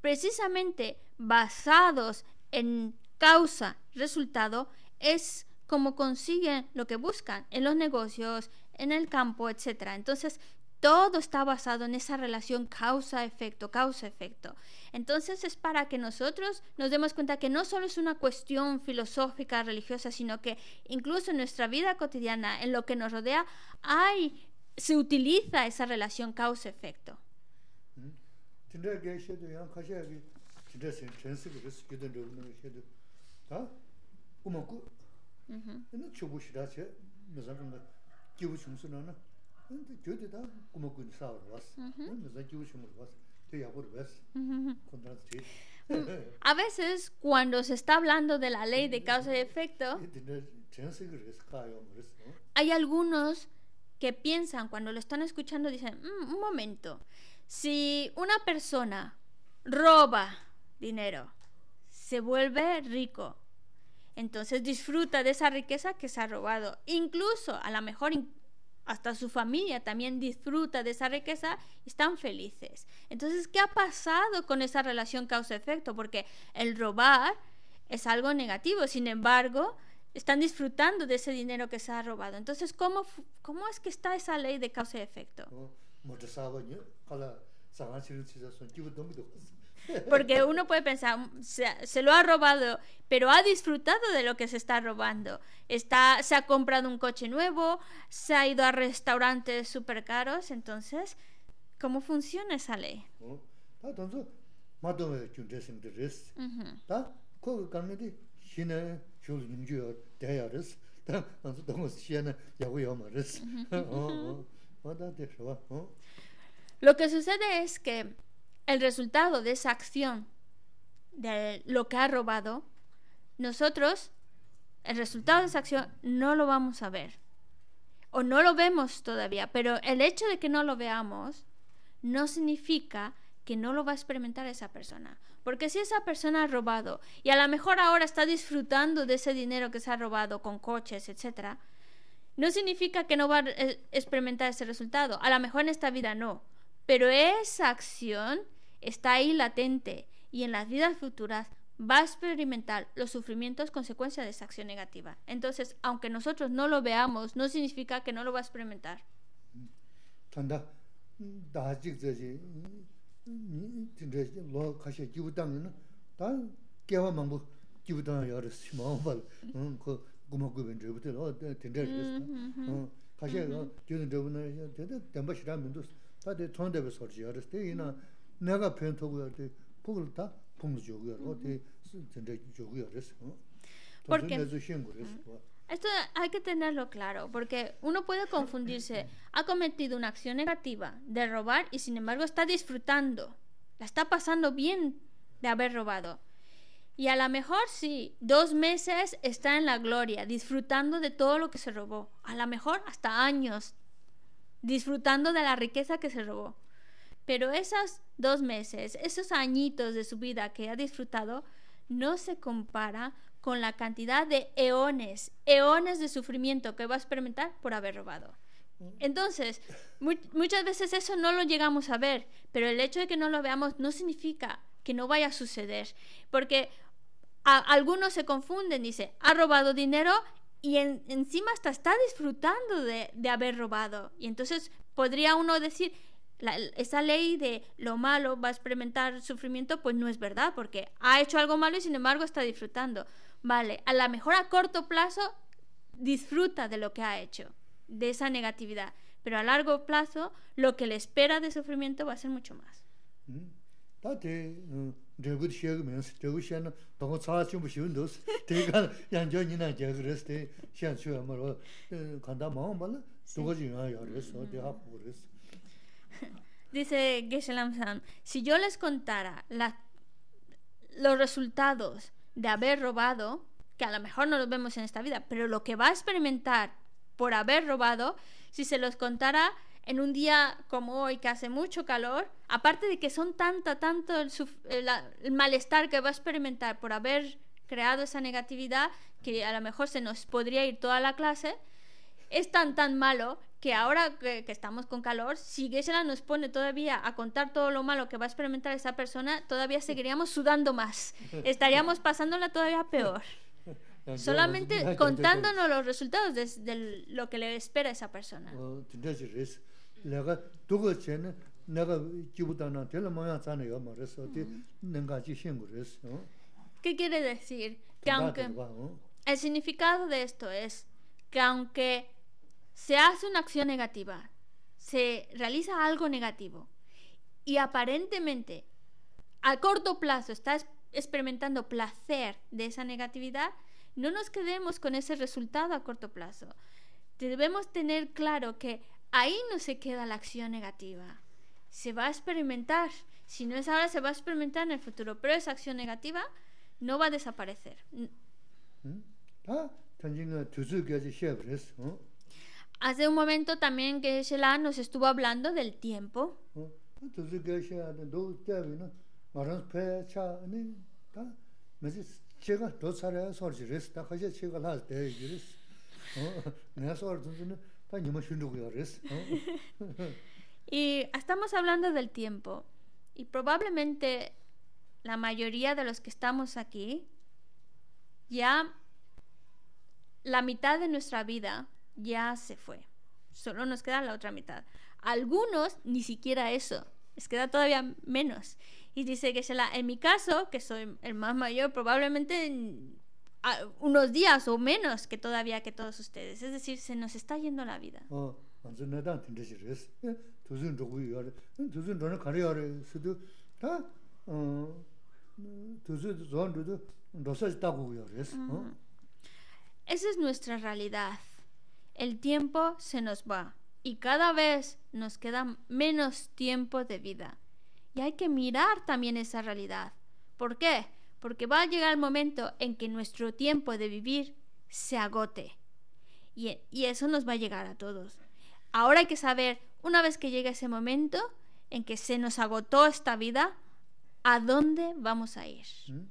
Precisamente basados en causa, resultado, es como consiguen lo que buscan en los negocios, en el campo, etc. Entonces, todo está basado en esa relación causa-efecto, causa-efecto. Entonces es para que nosotros nos demos cuenta que no solo es una cuestión filosófica, religiosa, sino que incluso en nuestra vida cotidiana, en lo que nos rodea, hay se utiliza esa relación causa-efecto. A veces cuando se está hablando de la ley de causa y efecto, hay algunos que piensan, cuando lo están escuchando, dicen, "Mm, un momento, si una persona roba dinero, se vuelve rico, entonces disfruta de esa riqueza que se ha robado. Incluso, a lo mejor, hasta su familia también disfruta de esa riqueza y están felices. Entonces, ¿qué ha pasado con esa relación causa-efecto? Porque el robar es algo negativo, sin embargo, están disfrutando de ese dinero que se ha robado. Entonces, ¿cómo, cómo es que está esa ley de causa y efecto? Porque uno puede pensar, mm, se, se, lo ha robado, pero ha disfrutado de lo que se está robando. Está, se ha comprado un coche nuevo, se ha ido a restaurantes súper caros. Entonces, ¿cómo funciona esa ley? Uh -huh. Lo que sucede es que el resultado de esa acción, de lo que ha robado, nosotros, el resultado de esa acción no lo vamos a ver. O no lo vemos todavía, pero el hecho de que no lo veamos no significa que no lo va a experimentar esa persona. Porque si esa persona ha robado y a lo mejor ahora está disfrutando de ese dinero que se ha robado con coches, etcétera, no significa que no va a eh, experimentar ese resultado. A lo mejor en esta vida no. Pero esa acción está ahí latente y en las vidas futuras va a experimentar los sufrimientos consecuencia de esa acción negativa. Entonces, aunque nosotros no lo veamos, no significa que no lo va a experimentar. 단다 다직 저지 진짜 로 가시 기부 땅에는 다 개와 망부 기부 땅에 열었지 뭐발 응그 고모고 벤저부터 어 된다랬어 어 가시 어 저는 저번에 되게 담바시라면도 다들 돈대버 소리 열었을 때 이나 내가 편토고 할때 그걸 다 풍수 주고 어디 진짜 주고 열었어 어 Porque- 내서 쉬운 거랬어 Esto hay que tenerlo claro, porque uno puede confundirse. Ha cometido una acción negativa de robar y sin embargo está disfrutando, la está pasando bien de haber robado. Y a lo mejor sí, dos meses está en la gloria, disfrutando de todo lo que se robó. A lo mejor hasta años, disfrutando de la riqueza que se robó. Pero esos dos meses, esos añitos de su vida que ha disfrutado, no se compara con la cantidad de eones, eones de sufrimiento que va a experimentar por haber robado. Entonces, mu- muchas veces eso no lo llegamos a ver, pero el hecho de que no lo veamos no significa que no vaya a suceder, porque algunos se confunden, dice, ha robado dinero y en- encima hasta está disfrutando de, de haber robado. Y entonces podría uno decir, la- esa ley de lo malo va a experimentar sufrimiento, pues no es verdad, porque ha hecho algo malo y sin embargo está disfrutando. Vale, a lo mejor a corto plazo disfruta de lo que ha hecho, de esa negatividad, pero a largo plazo lo que le espera de sufrimiento va a ser mucho más. 다대 저거 시험면서 저거 시험은 동어 차좀 쉬운도 대가 양전이나 저 그랬을 때 시험 쉬어 말어 간다 마음 말라 저거 중요해요 그랬어 내가 그랬어 Dice Geshe-lam Sam, si yo les contara la- los resultados de haber robado, que a lo mejor no los vemos en esta vida, pero lo que va a experimentar por haber robado, si se los contara en un día como hoy que hace mucho calor, aparte de que son tanta, tanto el, el malestar que va a experimentar por haber creado esa negatividad, que a lo mejor se nos podría ir toda la clase, es tan tan malo que ahora que, que, estamos con calor, si Gesela nos pone todavía a contar todo lo malo que va a experimentar esa persona, todavía seguiríamos sudando más. Estaríamos pasándola todavía peor. Solamente contándonos los resultados de, de, lo que le espera a esa persona. ¿Qué quiere decir? Que aunque el significado de esto es que aunque se hace una acción negativa, se realiza algo negativo y aparentemente a corto plazo estás experimentando placer de esa negatividad, no nos quedemos con ese resultado a corto plazo. debemos tener claro que ahí no se queda la acción negativa. Se va a experimentar. Si no es ahora, se va a experimentar en el futuro. Pero esa acción negativa no va a desaparecer. N- Hace un momento también Geshe-la nos estuvo hablando del tiempo. y estamos hablando del tiempo. Y probablemente la mayoría de los que estamos aquí, ya la mitad de nuestra vida ya se fue. Solo nos queda la otra mitad. Algunos ni siquiera eso. Les queda todavía menos. Y dice que en mi caso, que soy el más mayor, probablemente en, unos días o menos que todavía que todos ustedes. Es decir, se nos está yendo la vida. Esa es nuestra realidad. El tiempo se nos va y cada vez nos queda menos tiempo de vida. Y hay que mirar también esa realidad. ¿Por qué? Porque va a llegar el momento en que nuestro tiempo de vivir se agote. Y, eso nos va a llegar a todos. Ahora hay que saber, una vez que llegue ese momento en que se nos agotó esta vida, a dónde vamos a ir. 응?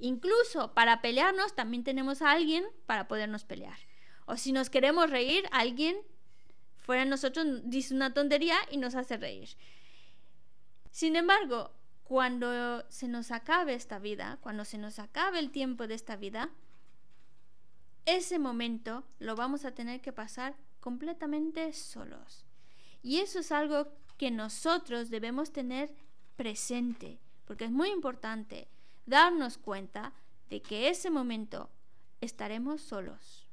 Incluso para pelearnos también tenemos a alguien para podernos pelear. O si nos queremos reír, alguien fuera de nosotros dice una tontería y nos hace reír. Sin embargo, cuando se nos acabe esta vida, cuando se nos acabe el tiempo de esta vida, ese momento lo vamos a tener que pasar completamente solos. Y eso es algo que nosotros debemos tener presente, porque es muy importante darnos cuenta de que ese momento estaremos solos.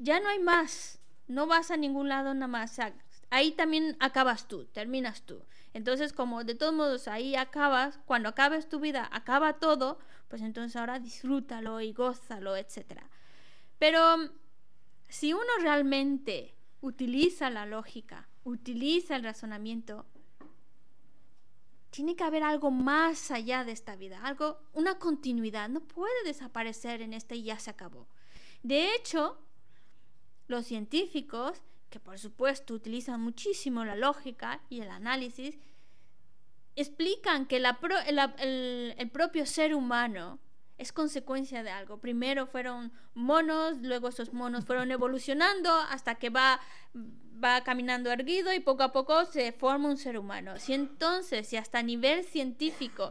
ya no hay más. No vas a ningún lado nada más. Ahí también acabas tú, terminas tú. Entonces, como de todos modos ahí acabas, cuando acabes tu vida, acaba todo, pues entonces ahora disfrútalo y gózalo, etcétera. Pero si uno realmente utiliza la lógica, utiliza el razonamiento, tiene que haber algo más allá de esta vida, algo, una continuidad. No puede desaparecer en esta y ya se acabó. De hecho, los científicos, que por supuesto utilizan muchísimo la lógica y el análisis, explican que la pro- la- el, el propio ser humano es consecuencia de algo. Primero fueron monos, luego esos monos fueron evolucionando hasta que va, va caminando erguido y poco a poco se forma un ser humano. Si entonces, si hasta a nivel científico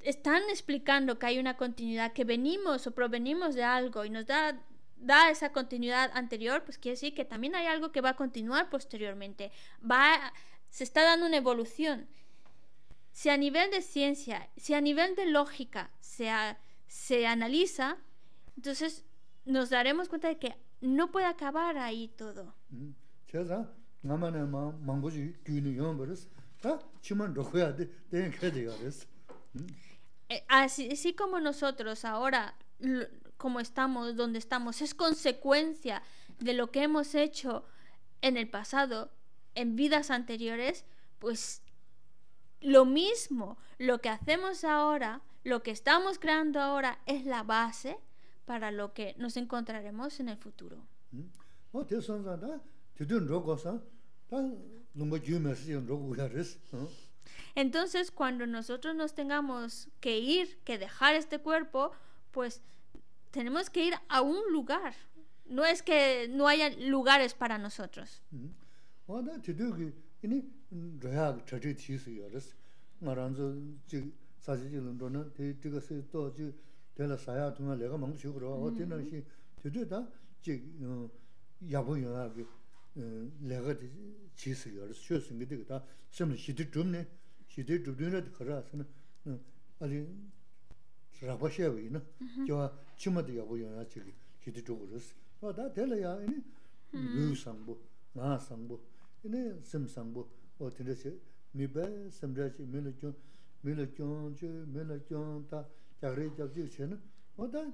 están explicando que hay una continuidad, que venimos o provenimos de algo y nos da, da esa continuidad anterior, pues quiere decir que también hay algo que va a continuar posteriormente. Va, se está dando una evolución. Si a nivel de ciencia, si a nivel de lógica se, se analiza, entonces nos daremos cuenta de que no puede acabar ahí todo. Eh, así como nosotros ahora como estamos, donde estamos, es consecuencia de lo que hemos hecho en el pasado, en vidas anteriores, pues lo mismo, lo que hacemos ahora, lo que estamos creando ahora es la base para lo que nos encontraremos en el futuro. 어, tē sōnsā tā, tētūn rōgōsā, tā nōmbā gyūmēsī yōn rōgō yārīs. Entonces, cuando nosotros nos tengamos que ir, que dejar este cuerpo, pues tenemos que ir a un lugar. No es que no haya lugares para nosotros. Wada tidu ki ini raya ki chati tisi yaris. Nga ranzo chi sachi chi lindro na ti tiga si to chi tela saya tunga lega mangu chi kuro. O tina shi tidu ta chi yabu yunga ki lega tisi yaris. Shio singi tiga ta shimla shidi dhumne, shidi dhumne rati khara asana ali rāpa xewa ina, mm-hmm. kiawa chimata yabu yana chigi hiti chogu rasi. Tawa taa tela yaa ini yu sangbu, nga sangbu, ini sim sangbu, o tinda xe, mibay samdra chi, mila kion, mila kion chi, mila kion taa kyagri kyabji xe na, o taa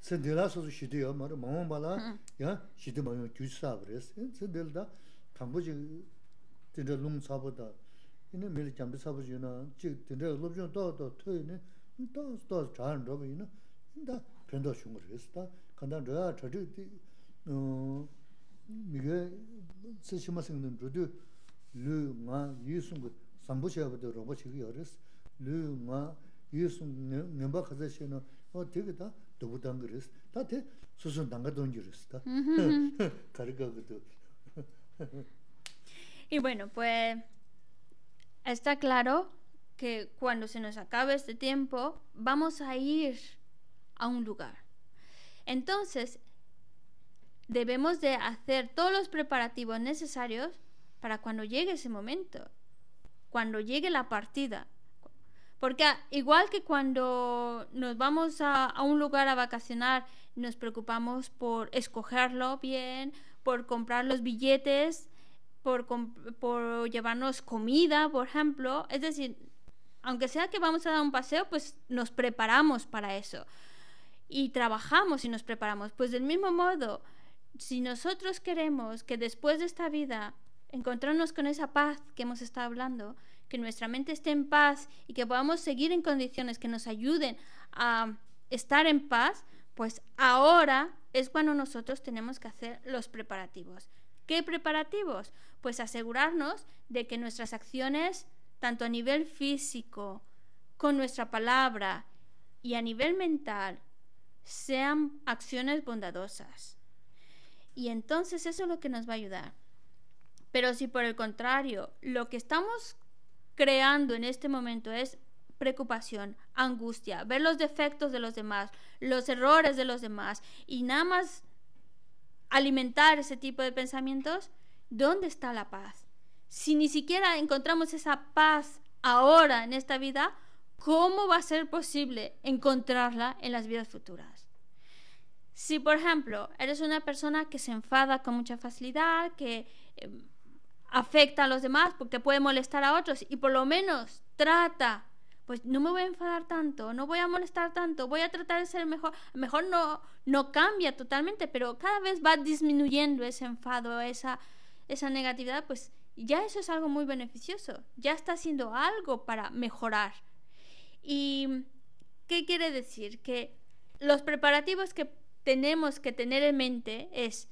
sendela sosu shidi yaa mara, mawa bala yaa shidi mawa kyuji saab rasi. Sendela taa tangbu chi tinda lung sabu taa mā lā, yā, shītī mā yō gyū chī sā bā rē sī, sēn tēlā tā, thāmbō chī, tēnā lūng sā bā tā, 이네 mi lā chāmbī sā bā chī nā, chī, tēnā lōb chōng tō tō tō yī nē, tō, tō, chā rā rā bā yī nā, tā, pēntō shūng rē sī, tā, kāntā rā yā chā chī, tī, 미게 스시마싱는 루드 르마 유승고 삼부셔버도 로봇이 열었어 르마 유승 넘바 가자시는 어 되게다 도부당 그랬어 다대 수순 당가 돈 줄었어 가르가도 Y bueno, pues está claro que cuando se nos acabe este tiempo, vamos a ir a un lugar. Entonces, debemos de hacer todos los preparativos necesarios para cuando llegue ese momento, cuando llegue la partida. Porque igual que cuando nos vamos a, a un lugar a vacacionar, nos preocupamos por escogerlo bien, por comprar los billetes, por, llevarnos comida, por ejemplo. Es decir, aunque sea que vamos a dar un paseo, pues nos preparamos para eso. Y trabajamos y nos preparamos. Pues del mismo modo, si nosotros queremos que después de esta vida encontrarnos con esa paz que hemos estado hablando, que nuestra mente esté en paz y que podamos seguir en condiciones que nos ayuden a estar en paz, pues ahora es cuando nosotros tenemos que hacer los preparativos. ¿Qué preparativos? Pues asegurarnos de que nuestras acciones, tanto a nivel físico, con nuestra palabra y a nivel mental, sean acciones bondadosas. Y entonces eso es lo que nos va a ayudar. Pero si por el contrario, lo que estamos creando en este momento es preocupación, angustia, ver los defectos de los demás, los errores de los demás y nada más alimentar ese tipo de pensamientos, ¿dónde está la paz? Si ni siquiera encontramos esa paz ahora en esta vida, ¿cómo va a ser posible encontrarla en las vidas futuras? Si, por ejemplo, eres una persona que se enfada con mucha facilidad, que eh, afecta a los demás porque puede molestar a otros y por lo menos trata, pues no me voy a enfadar tanto, no voy a molestar tanto, voy a tratar de ser mejor, mejor no, no cambia totalmente, pero cada vez va disminuyendo ese enfado, esa, esa negatividad, pues ya eso es algo muy beneficioso, ya está haciendo algo para mejorar. ¿Y qué quiere decir? Que los preparativos que tenemos que tener en mente es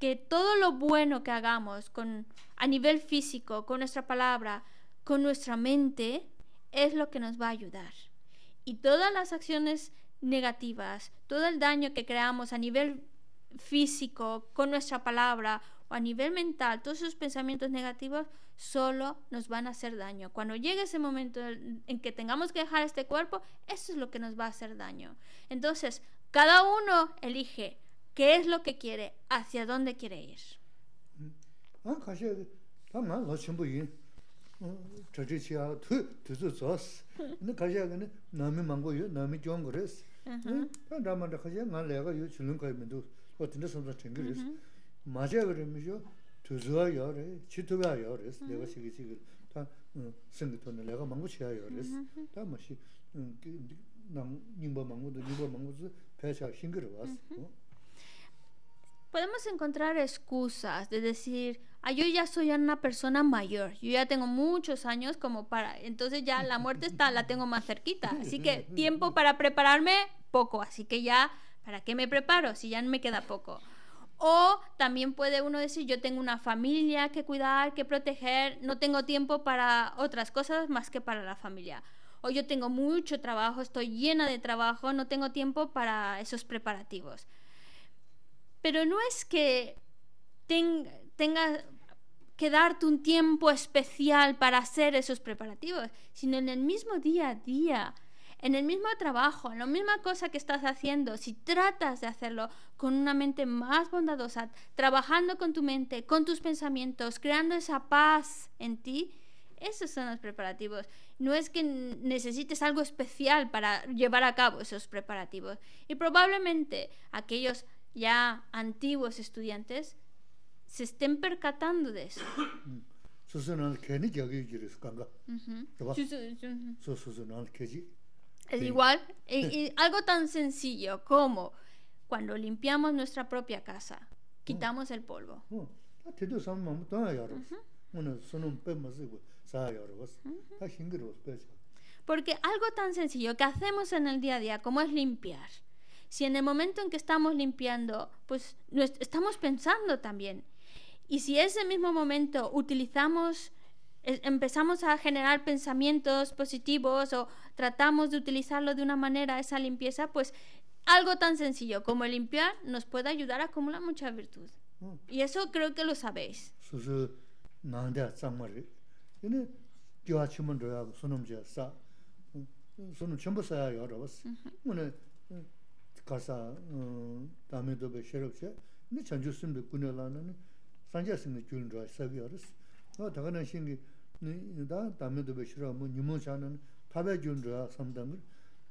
que todo lo bueno que hagamos con, a nivel físico, con nuestra palabra, con nuestra mente, es lo que nos va a ayudar. Y todas las acciones negativas, todo el daño que creamos a nivel físico, con nuestra palabra o a nivel mental, todos esos pensamientos negativos solo nos van a hacer daño. Cuando llegue ese momento en que tengamos que dejar este cuerpo, eso es lo que nos va a hacer daño. Entonces, cada uno elige qué es lo que quiere, hacia dónde quiere ir. chachi chiya tu, tuzu zos. Ini kashiya gani nami mangu yu, nami gyongu res. Uh-huh. Ramanda kashiya nga laga yu chulun kaya mendo, o tinda samsa tengi res. Uh-huh. Majiya gari misho, tuzuwa yu re, chituwa yu res, uh-huh. laga shiki shiki, ta uh, singi toni laga mangu chiya yu res. Ta mashi, uh, nyingba mangu do, nyingba mangu zu, pesha shingiri wasi. Podemos encontrar excusas de decir, ah, yo ya soy una persona mayor, yo ya tengo muchos años como para, entonces ya la muerte está, la tengo más cerquita, así que tiempo para prepararme, poco, así que ya, ¿para qué me preparo si ya me queda poco? O también puede uno decir, yo tengo una familia que cuidar, que proteger, no tengo tiempo para otras cosas más que para la familia. O yo tengo mucho trabajo, estoy llena de trabajo, no tengo tiempo para esos preparativos. Pero no es que ten- tenga que darte un tiempo especial para hacer esos preparativos, sino en el mismo día a día, en el mismo trabajo, en la misma cosa que estás haciendo, si tratas de hacerlo con una mente más bondadosa, trabajando con tu mente, con tus pensamientos, creando esa paz en ti, esos son los preparativos. No es que necesites algo especial para llevar a cabo esos preparativos. Y probablemente aquellos ya antiguos estudiantes se estén percatando de eso. Es igual, y, y algo tan sencillo como cuando limpiamos nuestra propia casa, quitamos el polvo. Porque algo tan sencillo que hacemos en el día a día como es limpiar, si en el momento en que estamos limpiando, pues estamos pensando también. Y si ese mismo momento utilizamos, empezamos a generar pensamientos positivos o tratamos de utilizarlo de una manera, esa limpieza, pues algo tan sencillo como limpiar nos puede ayudar a acumular mucha virtud. Y eso creo que lo sabéis. Uh -huh. 나한테 짱말이 얘네 저 아침은 저야 손음 저사 손은 전부 사야 열어 봤어 오늘 가사 어 다음에도 배 싫었지 근데 전주스님도 군을라는 산자스님 줄 줄, 사기 알았어 어 다가는 신기 다 다음에도 배 싫어 뭐 니모자는 밥에 줄 줄, 삼당을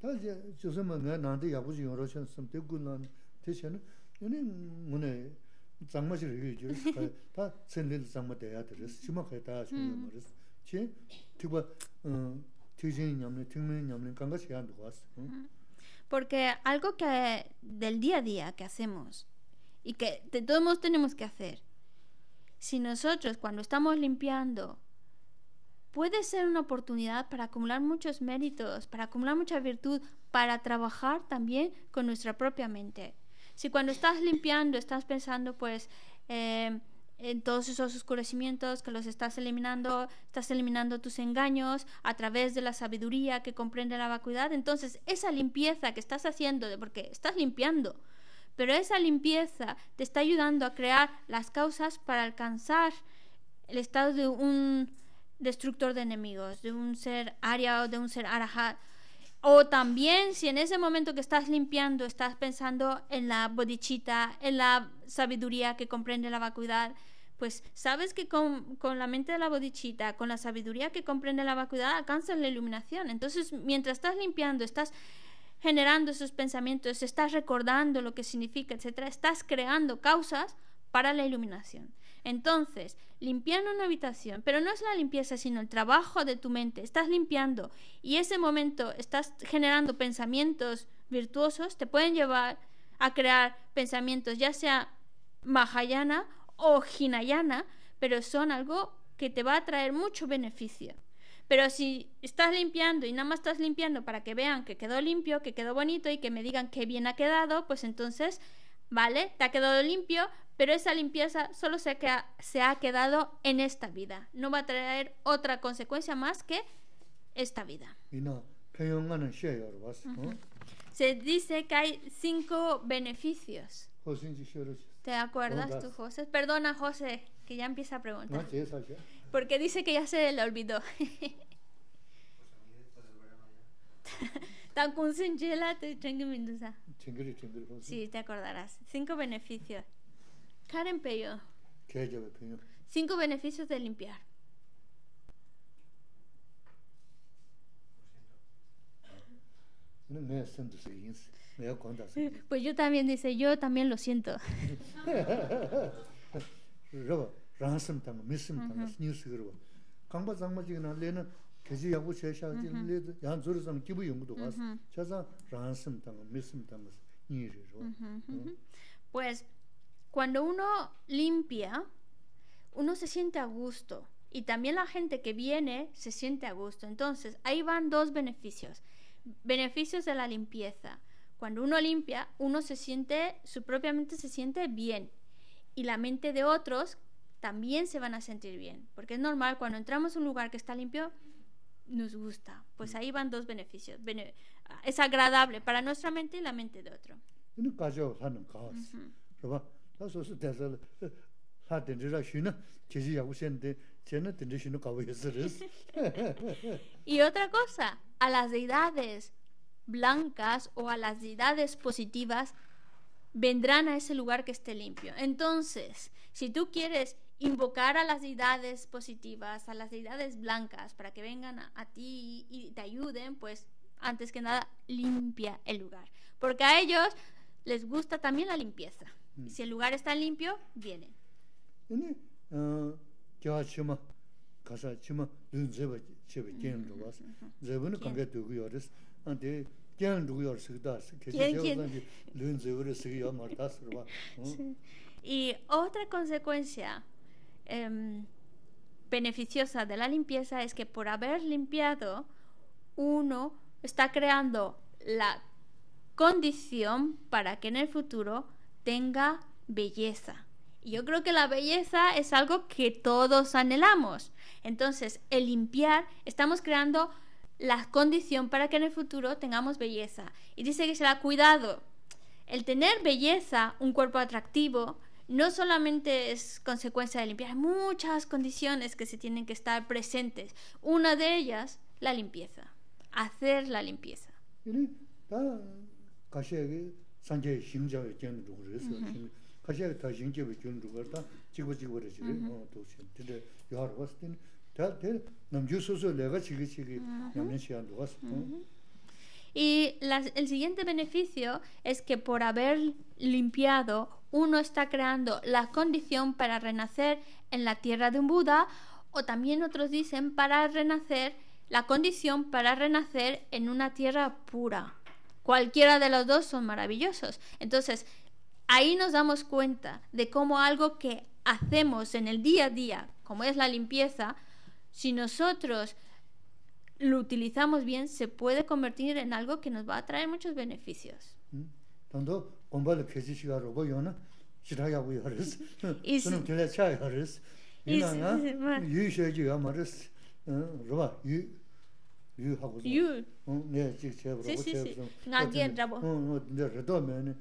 다 이제 조선만 내 나한테 야부지 여러 천 섬대군난 대신에 얘네 문에 장마실 해줘 다 선릴 장마 돼야 되겠어 지막해 다 주는 말이었어 지 특바 어 티진 냠네 특민 냠네 간가시 안 왔어 Porque algo que del día a día que hacemos y que de todos tenemos que hacer, si nosotros cuando estamos limpiando puede ser una oportunidad para acumular muchos méritos, para acumular mucha virtud, para trabajar también con nuestra propia mente. Si cuando estás limpiando estás pensando pues eh, en todos esos oscurecimientos que los estás eliminando, estás eliminando tus engaños a través de la sabiduría que comprende la vacuidad, entonces esa limpieza que estás haciendo, porque estás limpiando, pero esa limpieza te está ayudando a crear las causas para alcanzar el estado de un destructor de enemigos, de un ser aria o de un ser arahat. O también si en ese momento que estás limpiando estás pensando en la bodichita, en la sabiduría que comprende la vacuidad, pues sabes que con, con la mente de la bodichita, con la sabiduría que comprende la vacuidad, alcanzas la iluminación. Entonces, mientras estás limpiando, estás generando esos pensamientos, estás recordando lo que significa, etcétera, estás creando causas para la iluminación. Entonces, limpiando una habitación, pero no es la limpieza, sino el trabajo de tu mente. Estás limpiando y ese momento estás generando pensamientos virtuosos, te pueden llevar a crear pensamientos, ya sea Mahayana o Hinayana, pero son algo que te va a traer mucho beneficio. Pero si estás limpiando y nada más estás limpiando para que vean que quedó limpio, que quedó bonito y que me digan qué bien ha quedado, pues entonces, vale, te ha quedado limpio, pero esa limpieza solo se, se ha quedado en esta vida. No va a traer otra consecuencia más que esta vida. Se dice que hay cinco beneficios. ¿Te acuerdas tú, José? Perdona, José, que ya empieza a preguntar. No, sí, es. Porque dice que ya se le olvidó. Sí, te acordarás. Cinco beneficios. Karen Peyo. Cinco beneficios de limpiar. Me doy cuenta, sí. Pues yo también, dice, yo también lo siento. Pues, cuando uno limpia, uno se siente a gusto. Y también la gente que viene se siente a gusto. Entonces, ahí van dos beneficios. Beneficios de la limpieza. Cuando uno limpia, uno se siente, su propia mente se siente bien y la mente de otros también se van a sentir bien. Porque es normal, cuando entramos a un lugar que está limpio, nos gusta. Pues ahí van dos beneficios. Bene- es agradable para nuestra mente y la mente de otro. Y otra cosa, a las deidades blancas o a las deidades positivas vendrán a ese lugar que esté limpio. Entonces, si tú quieres invocar a las deidades positivas, a las deidades blancas, para que vengan a, a ti y te ayuden, pues antes que nada limpia el lugar. Porque a ellos les gusta también la limpieza. Si el lugar está limpio, vienen. Yīnī, kiawa chima, kāsā Y otra consecuencia em, beneficiosa de la limpieza es que por haber limpiado, uno está creando la condición para que en el futuro tenga belleza. Y yo creo que la belleza es algo que todos anhelamos. Entonces, el limpiar, estamos creando la condición para que en el futuro tengamos belleza. Y dice que será cuidado. El tener belleza, un cuerpo atractivo, no solamente es consecuencia de limpiar, hay muchas condiciones que se tienen que estar presentes. Una de ellas, la limpieza. Hacer la limpieza. Yīnī, tā Y las- el siguiente beneficio es que por haber limpiado, uno está creando la condición para renacer en la tierra de un Buda, o también otros dicen para renacer, la condición para renacer en una tierra pura. Cualquiera de los dos son maravillosos. Entonces, ahí nos damos cuenta de cómo algo que hacemos en el día a día, como es la limpieza, si nosotros lo utilizamos bien, se puede convertir en algo que nos va a traer muchos beneficios. Yu. Sí, sí, sí.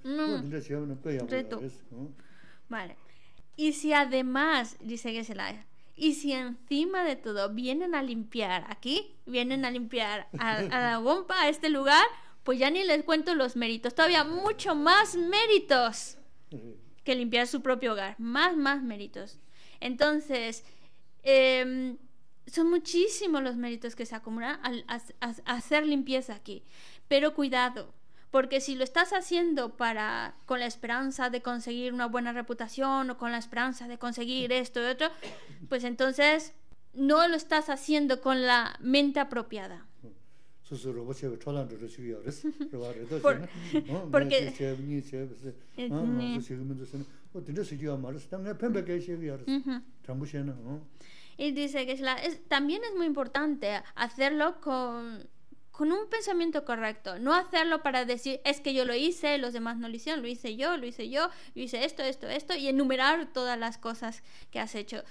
Mm. Reto. rīs. Vale. Y si además, dice que se la... Y si encima de todo vienen a limpiar aquí, vienen a limpiar a, a la bomba, a este lugar, pues ya ni les cuento los méritos. Todavía mucho más méritos. que limpiar su propio hogar. Más, más méritos. Entonces, em, son muchísimos los méritos que se acumulan al hacer limpieza aquí. Pero cuidado, porque si lo estás haciendo para con la esperanza de conseguir una buena reputación o con la esperanza de conseguir esto y otro, pues entonces no lo estás haciendo con la mente apropiada. Porque y dice que también es muy importante hacerlo con con un pensamiento correcto, no hacerlo para decir es que yo lo hice, los demás no lo hicieron, lo hice yo, lo hice yo, hice esto, esto, esto, y enumerar todas las cosas que has hecho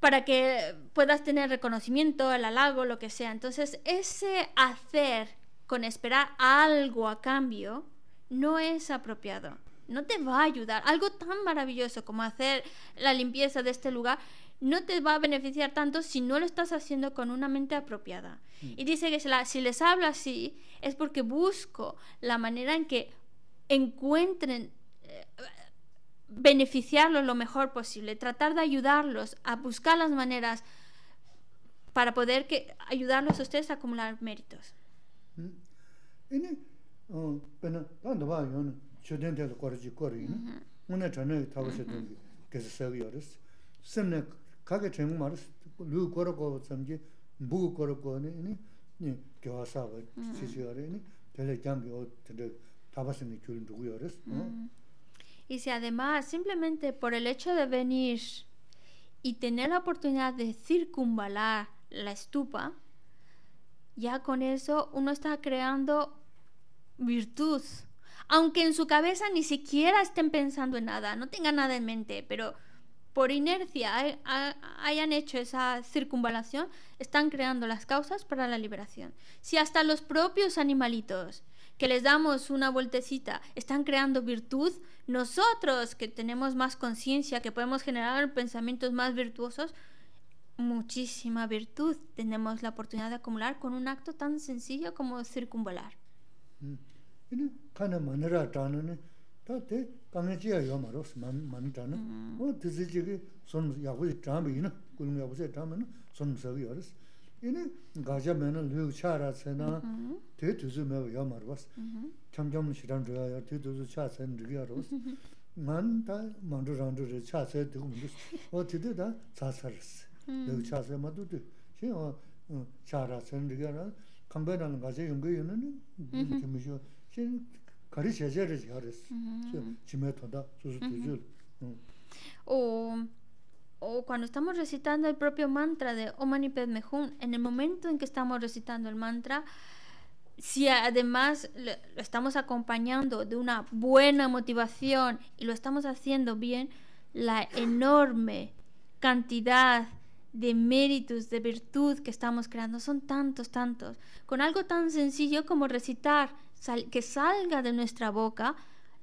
para que puedas tener reconocimiento, el halago, lo que sea. Entonces, ese hacer con esperar algo a cambio no es apropiado. No te va a ayudar. Algo tan maravilloso como hacer la limpieza de este lugar no te va a beneficiar tanto si no lo estás haciendo con una mente apropiada. Y dice que si, les hablo así es porque busco la manera en que encuentren eh, beneficiarlos lo mejor posible, tratar de ayudarlos a buscar las maneras para poder que ayudarlos a ustedes a acumular méritos. 음. 이 네 어 배나 단도 봐요. 초된데도 거르지 거리네. 오늘 전에 타고서 된 게서 세기 알았어. semne kage chengu maris, lu koro ko samji, mbugu koro ko ni, ni, ni gyawa sawa chisi yore, ni, tele kyangi o tende tabasini kyulin dhugu yores. Y si además, simplemente por el hecho de venir y tener la oportunidad de circunvalar la estupa, ya con eso uno está creando virtud. Aunque en su cabeza ni siquiera estén pensando en nada, no tengan nada en mente, pero por inercia hay- ha- hayan hecho esa circunvalación, están creando las causas para la liberación. Si hasta los propios animalitos que les damos una vueltecita están creando virtud, nosotros que tenemos más conciencia, que podemos generar pensamientos más virtuosos, muchísima virtud tenemos la oportunidad de acumular con un acto tan sencillo como circunvalar. tā tē kāngiā chīyā yō mā rōs māmi tā nā, wā tē sī chī kī sōn yāgu chī chāmbi yī nā, gulim yāgu chī chāmbi nā, sōn sā kī yō rōs. Yīni gāchā mē nā lūyō chā rā tsē nā, tē tū sū mē wā yō mā rōs, chāṃ chāṃ shī rāng chā yā, tē tū sū chā tsē nā rī yā rōs. Ngān tā māng chū rāng chū rī chā tsē tī gu mū rōs, wā tē tē tā tsā tsā rōs, lūyō chā tsē mā tū tū, shī wā chā rā tsē nā rī yā rā, kāmbē nā nā gāchā yōng kī yō nā nā, 가리 제제를 잘했어. 지메 토다 수수 두줄. O, o cuando estamos recitando el propio mantra de Om Mani Padme Hum, en el momento en que estamos recitando el mantra, si además lo, lo estamos acompañando de una buena motivación y lo estamos haciendo bien, la enorme cantidad de méritos, de virtud que estamos creando son tantos, tantos. Con algo tan sencillo como recitar, que salga de nuestra boca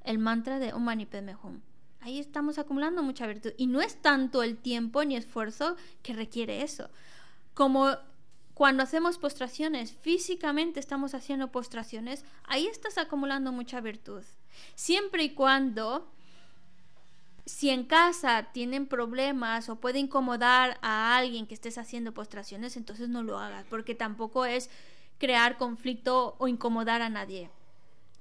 el mantra de Om Mani Padme Hum. Ahí estamos acumulando mucha virtud. Y no es tanto el tiempo ni esfuerzo que requiere eso. Como cuando hacemos postraciones, físicamente estamos haciendo postraciones, ahí estás acumulando mucha virtud. Siempre y cuando, si en casa tienen problemas o puede incomodar a alguien que estés haciendo postraciones, entonces no lo hagas, porque tampoco es crear conflicto o incomodar a nadie.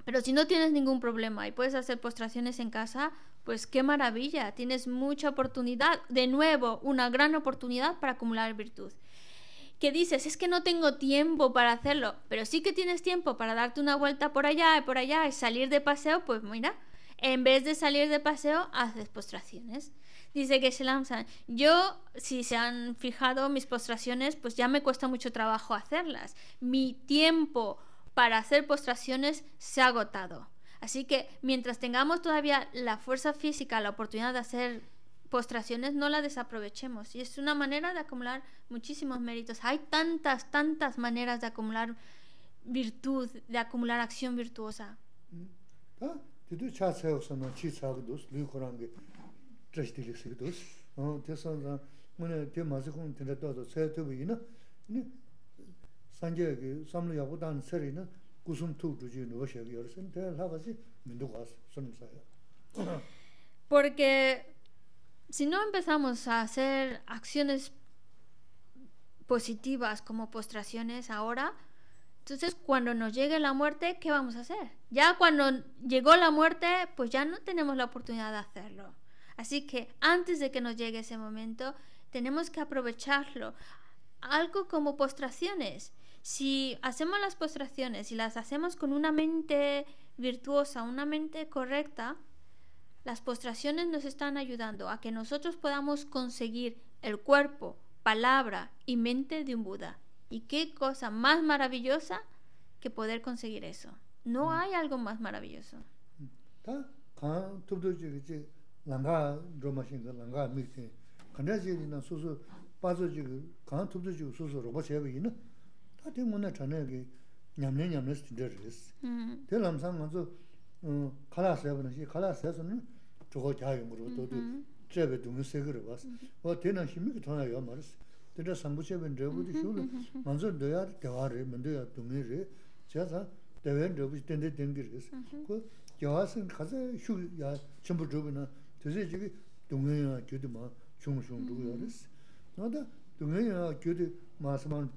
Pero si no tienes ningún problema y puedes hacer postraciones en casa, pues qué maravilla, tienes mucha oportunidad, de nuevo, una gran oportunidad para acumular virtud. Que dices, es que no tengo tiempo para hacerlo, pero sí que tienes tiempo para darte una vuelta por allá y por allá y salir de paseo, pues mira, en vez de salir de paseo, haces postraciones. Dice que Shelamsan, yo, si se han fijado mis postraciones, pues ya me cuesta mucho trabajo hacerlas. Mi tiempo para hacer postraciones se ha agotado. Así que mientras tengamos todavía la fuerza física, la oportunidad de hacer postraciones, no la desaprovechemos. Y es una manera de acumular muchísimos méritos. Hay tantas, tantas maneras de acumular virtud, de acumular acción virtuosa. 다 porque si no empezamos a hacer acciones positivas como postraciones ahora, entonces cuando nos llegue la muerte, ¿qué vamos a hacer? Ya cuando llegó la muerte, pues ya no tenemos la oportunidad de hacerlo. Así que antes de que nos llegue ese momento, tenemos que aprovecharlo. Algo como postraciones. Si hacemos las postraciones y las hacemos con una mente virtuosa, una mente correcta, las postraciones nos están ayudando a que nosotros podamos conseguir el cuerpo, palabra y mente de un Buda. Y qué cosa más maravillosa que poder conseguir eso. No hay algo más maravilloso. 다간 투두지 랑가 로마신가 랑가 미테 간다지나 소소 빠져지 간 투두지 소소 로마 제비나 다 때문에 전에게 냠내 냠내 스티더스 Mm, 대람상 먼저 어 칼라스에는 시 칼라스에서는 저거 자용으로 또 제베 동네 세그를 봤어 어 대나 힘이 더나요 말았어 근데 상부체ben 저거도 쇼를 먼저 넣어야 대화를 먼저야 동네를 제가 대변 저기 된데 된기를 그 여하선 가서 휴야 전부 저거는 도 대체 저기 동네야 교도 막 중중 누구 그랬어 너다 동네야 교도 마스만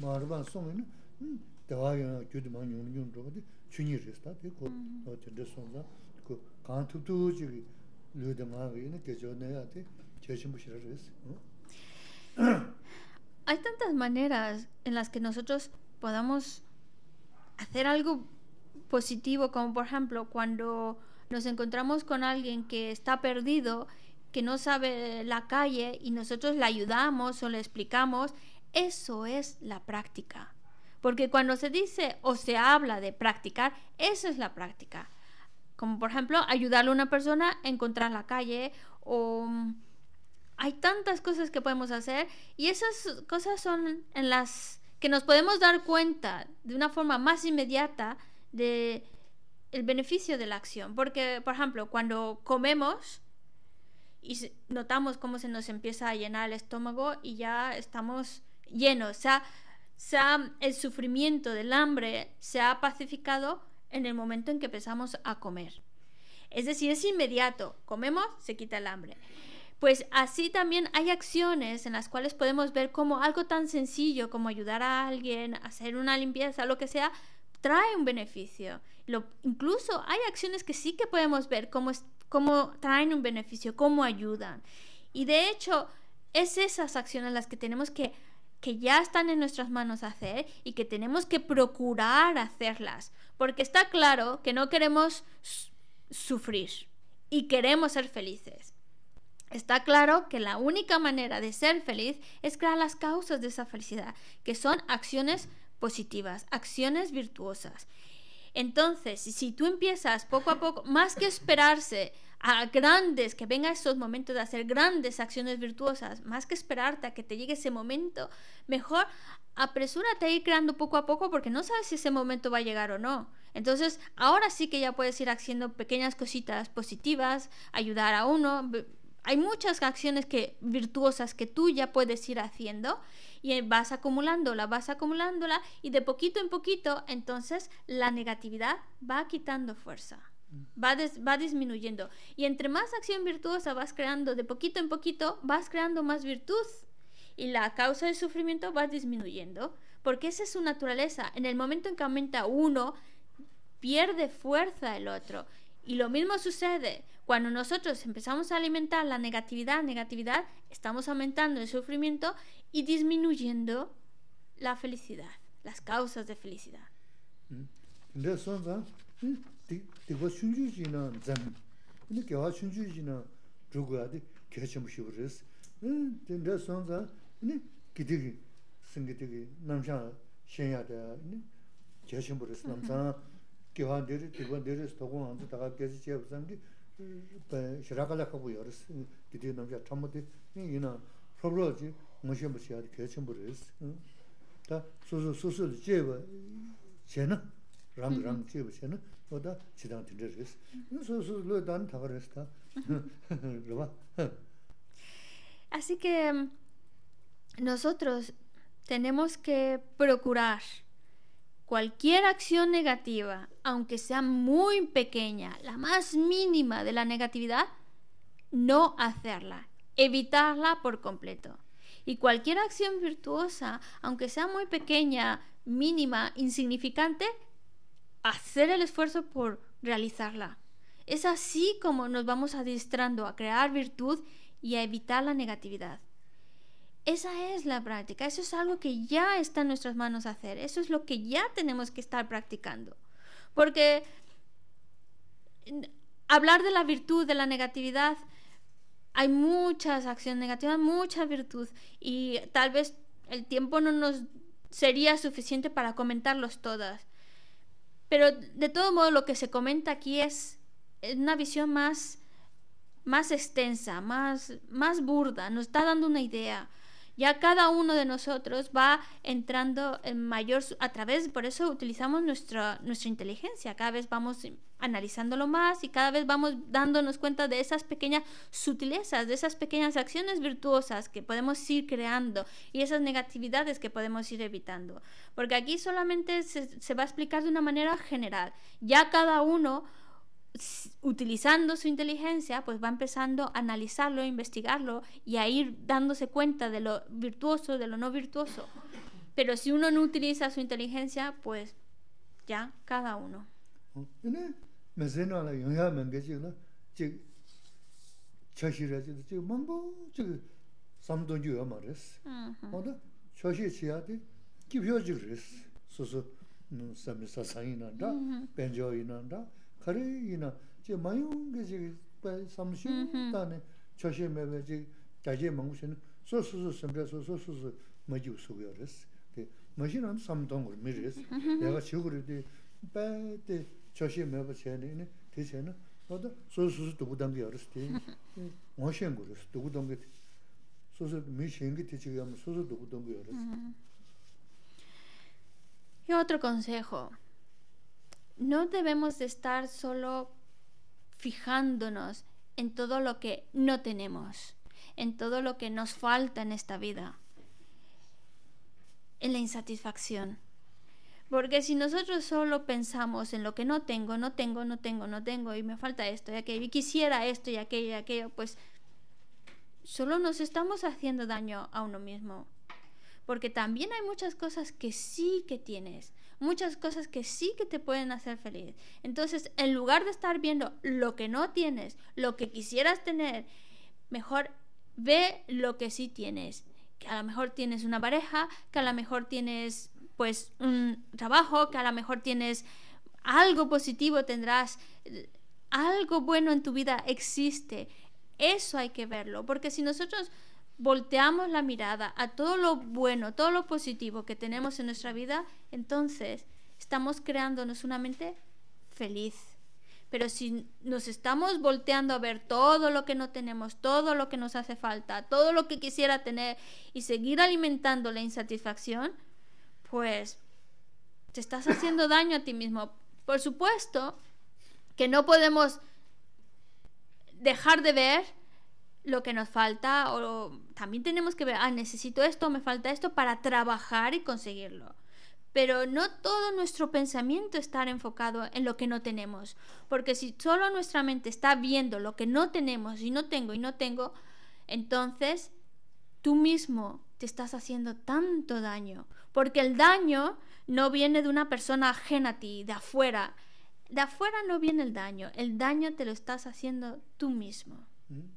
마르반 송은 음 대화야 교도 막 용용 저거도 준이랬다 되고 어 된데 sonza 그 간투도 저기 lūda ngāngi ina kechō nāyā tī chēshīmbu shirā rīs. Hay tantas maneras en las que nosotros podamos hacer algo positivo, como por ejemplo cuando nos encontramos con alguien que está perdido, que no sabe la calle y nosotros le ayudamos o le explicamos, eso es la práctica. Porque cuando se dice o se habla de practicar, eso es la práctica. Como por ejemplo ayudarle a una persona a encontrar la calle o mm, hay tantas cosas que podemos hacer y esas cosas son en las que nos podemos dar cuenta de una forma más inmediata de el beneficio de la acción. Porque, por ejemplo, cuando comemos y notamos cómo se nos empieza a llenar el estómago y ya estamos llenos, o sea, el sufrimiento del hambre se ha pacificado en el momento en que empezamos a comer. Es decir, es inmediato. Comemos, se quita el hambre. Pues así también hay acciones en las cuales podemos ver cómo algo tan sencillo como ayudar a alguien, hacer una limpieza, lo que sea, trae un beneficio. Lo, incluso hay acciones que sí que podemos ver cómo, cómo traen un beneficio, cómo ayudan. Y de hecho, es esas acciones las que tenemos que que ya están en nuestras manos hacer y que tenemos que procurar hacerlas, porque está claro que no queremos sufrir y queremos ser felices. Está claro que la única manera de ser feliz es crear las causas de esa felicidad, que son acciones positivas, acciones virtuosas. Entonces, si tú empiezas poco a poco, más que esperarse a grandes, que venga esos momentos de hacer grandes acciones virtuosas, más que esperarte a que te llegue ese momento, mejor apresúrate a ir creando poco a poco porque no sabes si ese momento va a llegar o no. Entonces, ahora sí que ya puedes ir haciendo pequeñas cositas positivas, ayudar a uno, hay muchas acciones que virtuosas que tú ya puedes ir haciendo y vas acumulándola, vas acumulándola y de poquito en poquito entonces la negatividad va quitando fuerza. Va, va disminuyendo. Y entre más acción virtuosa vas creando de poquito en poquito, vas creando más virtud. Y la causa del sufrimiento va disminuyendo. Porque esa es su naturaleza. En el momento en que aumenta uno, pierde fuerza el otro. Y lo mismo sucede cuando nosotros empezamos a alimentar la negatividad, negatividad, estamos aumentando el sufrimiento y disminuyendo la felicidad, las causas de felicidad. shirākālā kāpū yārīs, gīdī nāmchā tāmbatī, yīnā prabhūrā jī ngōshēmbu shiyādi kēchēmbu rīs. Tā sūsū sūsū lī jēba chēnā, rāng mm-hmm. rāng jēba chēnā, tō tā chidāng tīndē rīs. Sūsū lō dāni tāpa rīs tā, rība. Así que nosotros tenemos que procurar Cualquier acción negativa, aunque sea muy pequeña, la más mínima de la negatividad, no hacerla, evitarla por completo. Y cualquier acción virtuosa, aunque sea muy pequeña, mínima, insignificante, hacer el esfuerzo por realizarla. Es así como nos vamos adiestrando a crear virtud y a evitar la negatividad. Esa es la práctica, eso es algo que ya está en nuestras manos hacer, eso es lo que ya tenemos que estar practicando. Porque hablar de la virtud, de la negatividad, hay muchas acciones negativas, mucha virtud y tal vez el tiempo no nos sería suficiente para comentarlos todas. Pero de todo modo lo que se comenta aquí es una visión más, más extensa, más, más burda, nos está dando una idea ya cada uno de nosotros va entrando en mayor a través por eso utilizamos nuestra nuestra inteligencia. Cada vez vamos analizándolo más y cada vez vamos dándonos cuenta de esas pequeñas sutilezas de esas pequeñas acciones virtuosas que podemos ir creando y esas negatividades que podemos ir evitando. Porque aquí solamente se, se va a explicar de una manera general. Ya cada uno utilizando su inteligencia, pues va empezando a analizarlo, a investigarlo y a ir dándose cuenta de lo virtuoso, de lo no virtuoso. Pero si uno no utiliza su inteligencia, pues ya cada uno. 처시 kari ina chi mayungi chi samshu mm-hmm. tani choshi mewe chi gyaje mangu shini so su su samdra so so su su maji usuguyo res. Mashi nam samdongor mi res. Mm-hmm. Yaga chiguri di bai di choshi mewe chayani ini di chayani oda so su su dugudangi ya res di mm-hmm. ngoshengu res dugudangi so su mi shengi di chigayama so su dugudangi ya res. Y otro consejo, no debemos de estar solo fijándonos en todo lo que no tenemos, en todo lo que nos falta en esta vida, en la insatisfacción. Porque si nosotros solo pensamos en lo que no tengo, no tengo, no tengo, no tengo, y me falta esto y aquello, y quisiera esto y aquello y aquello, pues solo nos estamos haciendo daño a uno mismo. Porque también hay muchas cosas que sí que tienes, muchas cosas que sí que te pueden hacer feliz. Entonces, en lugar de estar viendo lo que no tienes, lo que quisieras tener, mejor ve lo que sí tienes. Que a lo mejor tienes una pareja, que a lo mejor tienes pues un trabajo, que a lo mejor tienes algo positivo, tendrás eh, algo bueno en tu vida existe. Eso hay que verlo, porque si nosotros volteamos la mirada a todo lo bueno, todo lo positivo que tenemos en nuestra vida, entonces estamos creándonos una mente feliz. Pero si nos estamos volteando a ver todo lo que no tenemos, todo lo que nos hace falta, todo lo que quisiera tener y seguir alimentando la insatisfacción, pues te estás haciendo daño a ti mismo. Por supuesto que no podemos dejar de ver lo que nos falta o también tenemos que ver, ah, necesito esto, me falta esto para trabajar y conseguirlo. Pero no todo nuestro pensamiento está enfocado en lo que no tenemos, porque si solo nuestra mente está viendo lo que no tenemos y no tengo y no tengo, entonces tú mismo te estás haciendo tanto daño, porque el daño no viene de una persona ajena a ti, de afuera. De afuera no viene el daño, el daño te lo estás haciendo tú mismo. 음?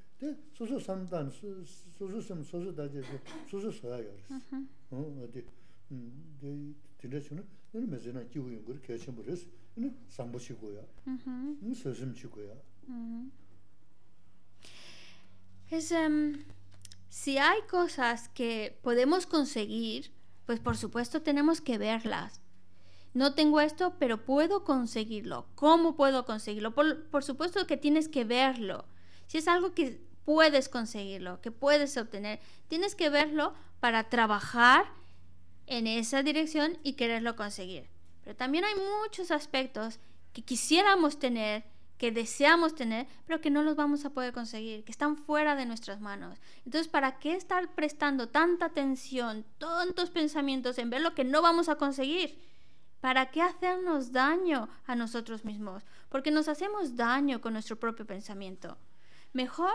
yoni ka chenan dingi, mena saba yinan dingi, kari jigda, benjo ina kanga, no tinda jigi, baji so tumna, 때 소소 삼단 소소 삼 소소 다제 소소 소야 요르스 어 어디 음데 디레션은 얘는 메제나 기후인 걸 개심 버렸어 얘는 상보시고요 음 소심 치고요 Es, em, si hay cosas que podemos conseguir, pues por supuesto tenemos que verlas. No tengo esto, pero puedo conseguirlo. ¿Cómo puedo conseguirlo? Por, por supuesto que tienes que verlo. Si es algo que puedes conseguirlo, que puedes obtener, tienes que verlo para trabajar en esa dirección y quererlo conseguir. Pero también hay muchos aspectos que quisiéramos tener, que deseamos tener, pero que no los vamos a poder conseguir, que están fuera de nuestras manos. Entonces, ¿para qué estar prestando tanta atención, tantos pensamientos en ver lo que no vamos a conseguir? ¿Para qué hacernos daño a nosotros mismos? Porque nos hacemos daño con nuestro propio pensamiento. Mejor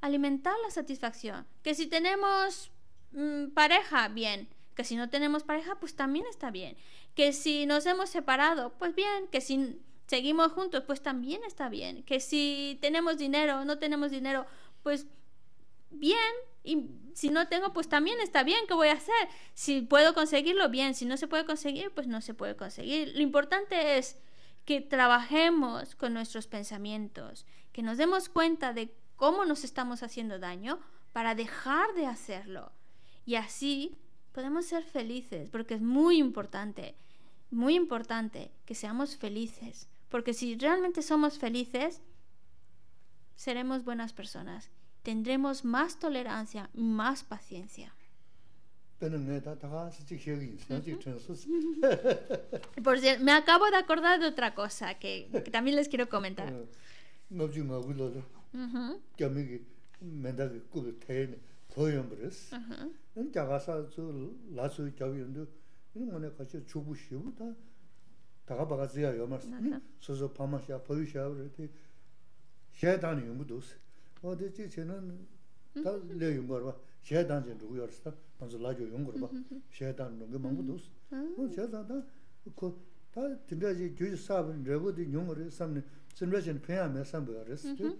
alimentar la satisfacción. Que si tenemos mm, pareja, bien. Que si no tenemos pareja, pues también está bien. Que si nos hemos separado, pues bien. Que si seguimos juntos, pues también está bien. Que si tenemos dinero, no tenemos dinero, pues bien. Y si no tengo, pues también está bien. ¿Qué voy a hacer? Si puedo conseguirlo, bien. Si no se puede conseguir, pues no se puede conseguir. Lo importante es que trabajemos con nuestros pensamientos, que nos demos cuenta de cómo nos estamos haciendo daño para dejar de hacerlo. Y así podemos ser felices, porque es muy importante, muy importante que seamos felices, porque si realmente somos felices, seremos buenas personas, tendremos más tolerancia, más paciencia. Por cierto, me acabo de acordar de otra cosa que, que también les quiero comentar. Ngobju ma gulo lo. Ujú. Kyamigi 맨다게 그 태네 토염브레스 Ujú. 은 자가사 저 라수 자위인데 이런 거네 같이 주부 쉬우다 다가 바가지야 요마스 아하. 소소 파마샤 보이샤 그랬더니 셰단이 용도스 어디지 쟤는 다 레용 거봐 셰단지 누구 열었어 먼저 라조 용 거봐 셰단 농게 망고도스 어 셰단다 그다 진짜지 규지 사분 레고디 용어를 삼는 진짜지 페야메 삼버렸어 이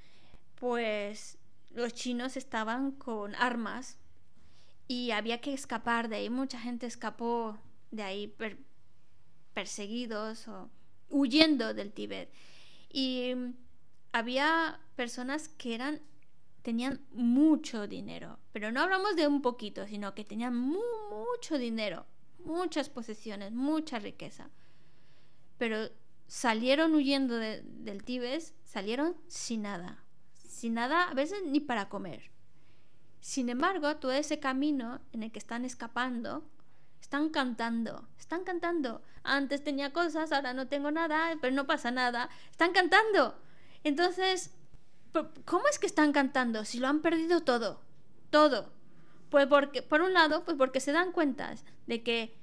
pues los chinos estaban con armas y había que escapar de ahí. Mucha gente escapó de ahí per- perseguidos o huyendo del Tíbet. Y mm, había personas que eran tenían mucho dinero, pero no hablamos de un poquito, sino que tenían mu- mucho dinero, muchas posesiones, mucha riqueza. Pero salieron huyendo de- del Tíbet, salieron sin nada, sin nada, a veces ni para comer. Sin embargo, todo ese camino en el que están escapando, están cantando, están cantando. Antes tenía cosas, ahora no tengo nada, pero no pasa nada. Están cantando. Entonces, ¿cómo es que están cantando si lo han perdido todo? Todo. Pues porque, por un lado, pues porque se dan cuenta de que,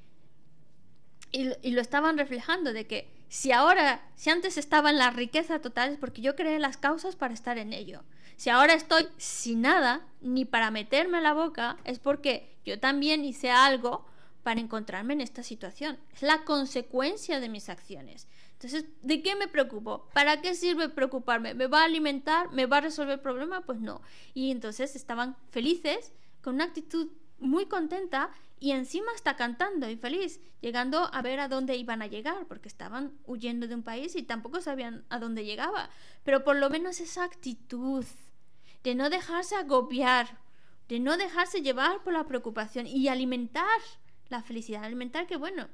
y, y lo estaban reflejando, de que si ahora, si antes estaba en la riqueza total, es porque yo creé las causas para estar en ello. Si ahora estoy sin nada, ni para meterme la boca, es porque yo también hice algo para encontrarme en esta situación. Es la consecuencia de mis acciones. Entonces, ¿de qué me preocupo? ¿Para qué sirve preocuparme? ¿Me va a alimentar? ¿Me va a resolver el problema? Pues no. Y entonces estaban felices, con una actitud muy contenta y encima está cantando y feliz, llegando a ver a dónde iban a llegar, porque estaban huyendo de un país y tampoco sabían a dónde llegaba. Pero por lo menos esa actitud de no dejarse agobiar, de no dejarse llevar por la preocupación y alimentar la felicidad, alimentar que bueno,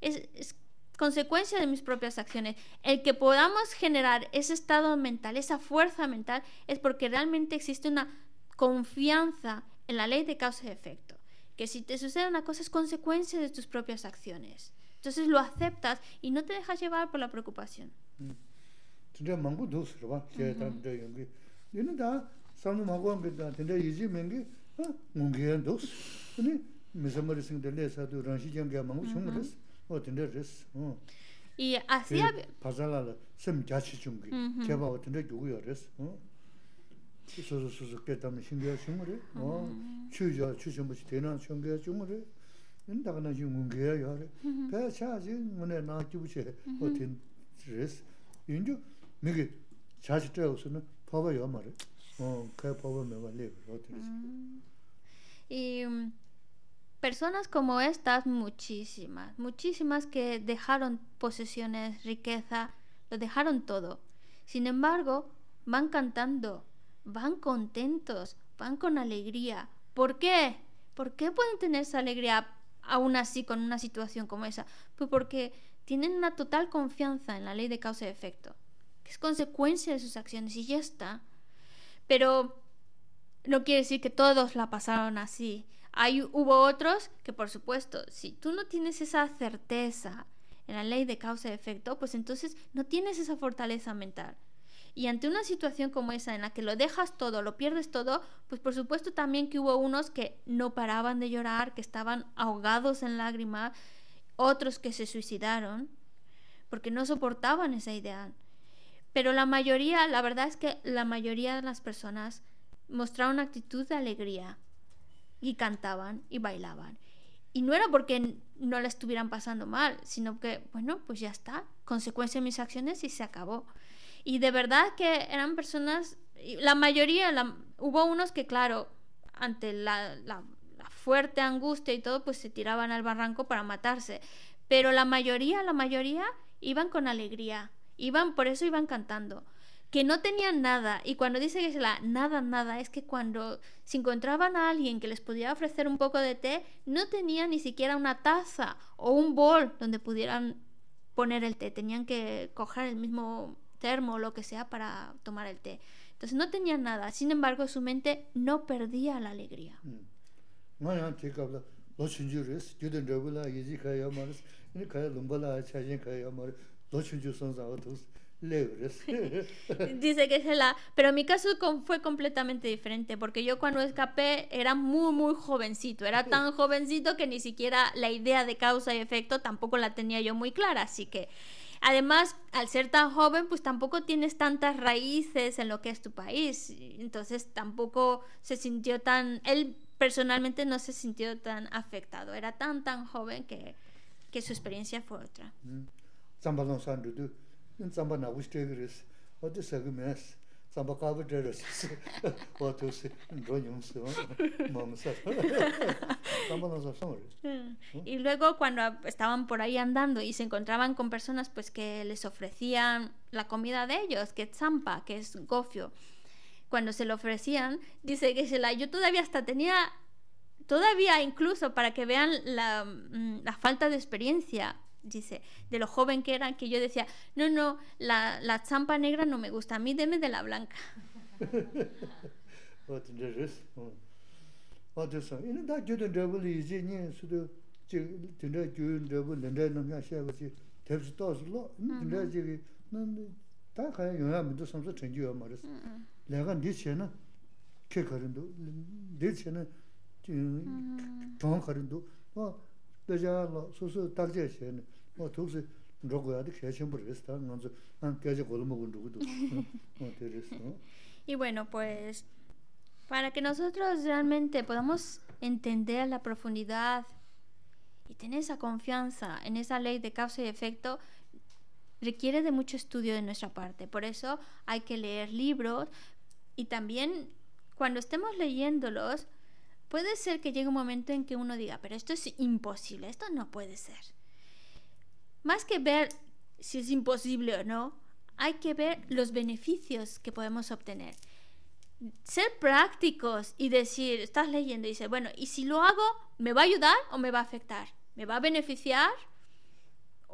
es, es consecuencia de mis propias acciones. El que podamos generar ese estado mental, esa fuerza mental, es porque realmente existe una confianza en la ley de causa y efecto que si te sucede una cosa es consecuencia de tus propias acciones. Entonces lo aceptas y no te dejas llevar por la preocupación. Y así 소소 소소 깨다면 신경 shumres 어 추저 추좀부터 되는 신경 shumres 인다가나 지금 뭉게야 야래 배 차지 문에 나기부시 어떤 레스 인주 미게 자주 되어서는 봐봐요 말을 어그 봐보면 말래 어떻게 Y mm, personas como estas, muchísimas, muchísimas que dejaron posesiones, riqueza, lo dejaron todo. Sin embargo, van cantando, van contentos, van con alegría. ¿Por qué? ¿Por qué pueden tener esa alegría aún así con una situación como esa? Pues porque tienen una total confianza en la ley de causa y efecto, que es consecuencia de sus acciones y ya está. Pero no quiere decir que todos la pasaron así. Hay, hubo otros que, por supuesto, si tú no tienes esa certeza en la ley de causa y efecto, pues entonces no tienes esa fortaleza mental. Y ante una situación como esa en la que lo dejas todo, lo pierdes todo, pues por supuesto también que hubo unos que no paraban de llorar, que estaban ahogados en lágrimas, otros que se suicidaron, porque no soportaban esa idea. Pero la mayoría, la verdad es que la mayoría de las personas mostraron actitud de alegría y cantaban y bailaban. Y no era porque no la estuvieran pasando mal, sino que, bueno, pues ya está, consecuencia de mis acciones y se acabó. Y de verdad que eran personas, la mayoría, hubo unos que, claro, ante la, la- la fuerte angustia y todo, pues se tiraban al barranco para matarse. Pero la mayoría, la mayoría, iban con alegría, iban, por eso iban cantando. que no tenían nada. Y cuando dice que es la nada, nada, es que cuando se encontraban a alguien que les podía ofrecer un poco de té, no tenían ni siquiera una taza o un bol donde pudieran poner el té. Tenían que coger el mismo termo o lo que sea para tomar el té. Entonces no tenían nada. Sin embargo, su mente no perdía la alegría. Dice que es la... Pero mi caso fue completamente diferente, porque yo cuando escapé era muy, muy jovencito. Era tan jovencito que ni siquiera la idea de causa y efecto tampoco la tenía yo muy clara. Así que, además, al ser tan joven, pues tampoco tienes tantas raíces en lo que es tu país. Entonces tampoco se sintió tan... Él personalmente no se sintió tan afectado. Era tan, tan joven que, que su experiencia fue otra. Tsāmbā tsāmbā lōng sā sōng rīs. Y luego cuando estaban por ahí andando y se encontraban con personas pues que les ofrecían la comida de ellos, que es zampa, que es gofio, cuando se lo ofrecían, dice que se la, yo todavía hasta tenía, todavía incluso para que vean la, mm, la falta de experiencia, dice, de lo joven que eran, que yo decía, no, no, la, la zampa negra no me gusta, a mí deme de la blanca. Y bueno, pues, para que nosotros realmente podamos entender la profundidad y tener esa confianza en esa ley de causa y efecto, requiere de mucho estudio de nuestra parte. Por eso hay que leer libros y también cuando estemos leyéndolos, puede ser que llegue un momento en que uno diga, pero esto es imposible, esto no puede ser. Más que ver si es imposible o no, hay que ver los beneficios que podemos obtener. Ser prácticos y decir, estás leyendo y dices, bueno, ¿y si lo hago, me va a ayudar o me va a afectar? ¿Me va a beneficiar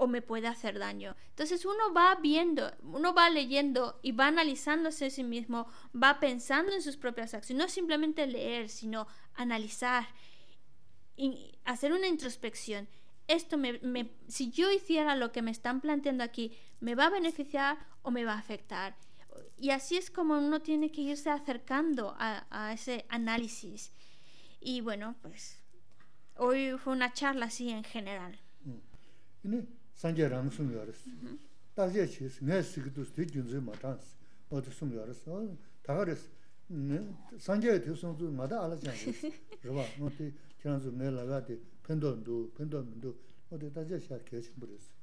o me puede hacer daño? Entonces uno va viendo, uno va leyendo y va analizándose a sí mismo, va pensando en sus propias acciones, no simplemente leer, sino analizar y hacer una introspección. Esto me, si yo hiciera lo que me están planteando aquí, ¿me va a beneficiar o me va a afectar? Y así es como uno tiene que irse acercando a, ese análisis. Y bueno, pues hoy fue una charla así en general. 이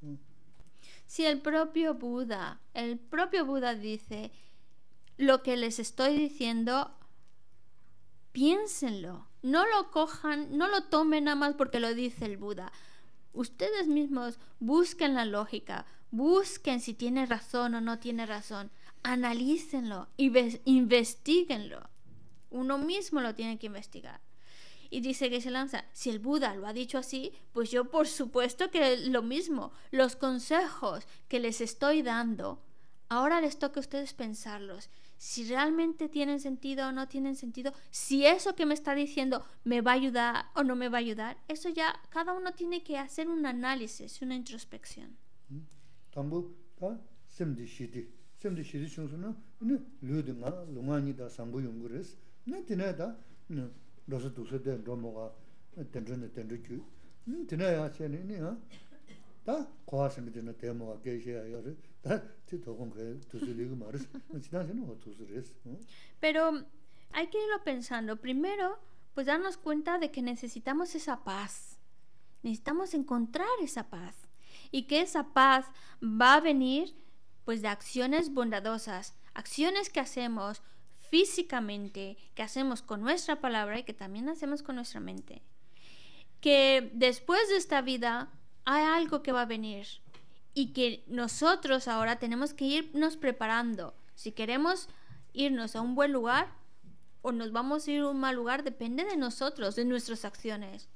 Si el propio Buda, el propio Buda dice, lo que les estoy diciendo, piénsenlo, no lo cojan, no lo tomen nada más porque lo dice el Buda. Ustedes mismos busquen la lógica, busquen si tiene razón o no tiene razón, analícenlo y ves- investiguenlo. Uno mismo lo tiene que investigar. Y dice que se lanza, si el Buda lo ha dicho así, pues yo por supuesto que lo mismo, los consejos que les estoy dando, ahora les toca a ustedes pensarlos, si realmente tienen sentido o no tienen sentido, si eso que me está diciendo me va a ayudar o no me va a ayudar, eso ya cada uno tiene que hacer un análisis, una introspección. 담보 다 셈디 시디 셈디 시디 중수는 네 류드가 롱아니다 상부 연구를 네 드네다 네 로스 두서데 로모가 덴전데 덴르큐 음 드네야 챤니 다 고아스미 드네 데모가 계셔야 요르 다 티도공 그 두슬리고 말스 지난번에 뭐 두슬했어 Pero hay que irlo pensando. Primero, pues darnos cuenta de que necesitamos esa paz. Necesitamos encontrar esa paz. Y que esa paz va a venir pues de acciones bondadosas, acciones que hacemos físicamente, que hacemos con nuestra palabra y que también hacemos con nuestra mente. Que después de esta vida hay algo que va a venir y que nosotros ahora tenemos que irnos preparando Si queremos irnos a un buen lugar o nos vamos a ir a un mal lugar depende de nosotros, de nuestras acciones.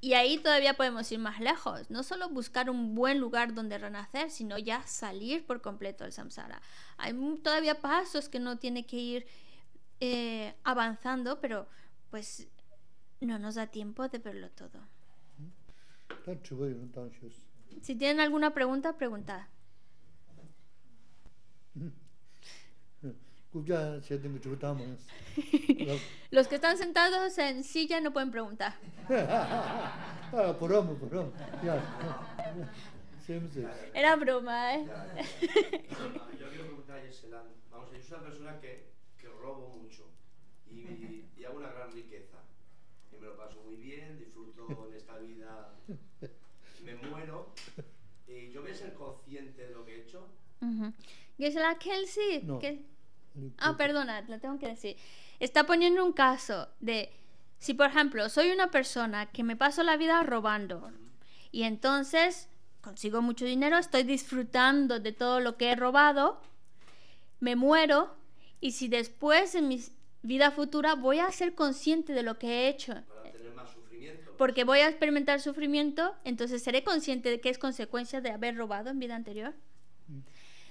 Y ahí todavía podemos ir más lejos, no solo buscar un buen lugar donde renacer, sino ya salir por completo del samsara. Hay todavía pasos que no tiene que ir eh, avanzando, pero pues no nos da tiempo de verlo todo. Si tienen alguna pregunta, preguntad. Los que están sentados en silla no pueden preguntar. Era broma, ¿eh? Yo quiero preguntar a Yeselan. Vamos, yo soy una persona que, que robo mucho y, y, hago una gran riqueza. Y me lo paso muy bien, en esta vida, me muero. Y yo voy a ser consciente de lo que he hecho. Ujú. Gisela Kelsey, No. que- Ah, perdona, lo tengo que decir. Está poniendo un caso de si, por ejemplo, soy una persona que me paso la vida robando y entonces consigo mucho dinero, estoy disfrutando de todo lo que he robado, me muero y si después en mi vida futura voy a ser consciente de lo que he hecho, para tener más sufrimiento porque voy a experimentar sufrimiento, entonces seré consciente de que es consecuencia de haber robado en vida anterior. Mm.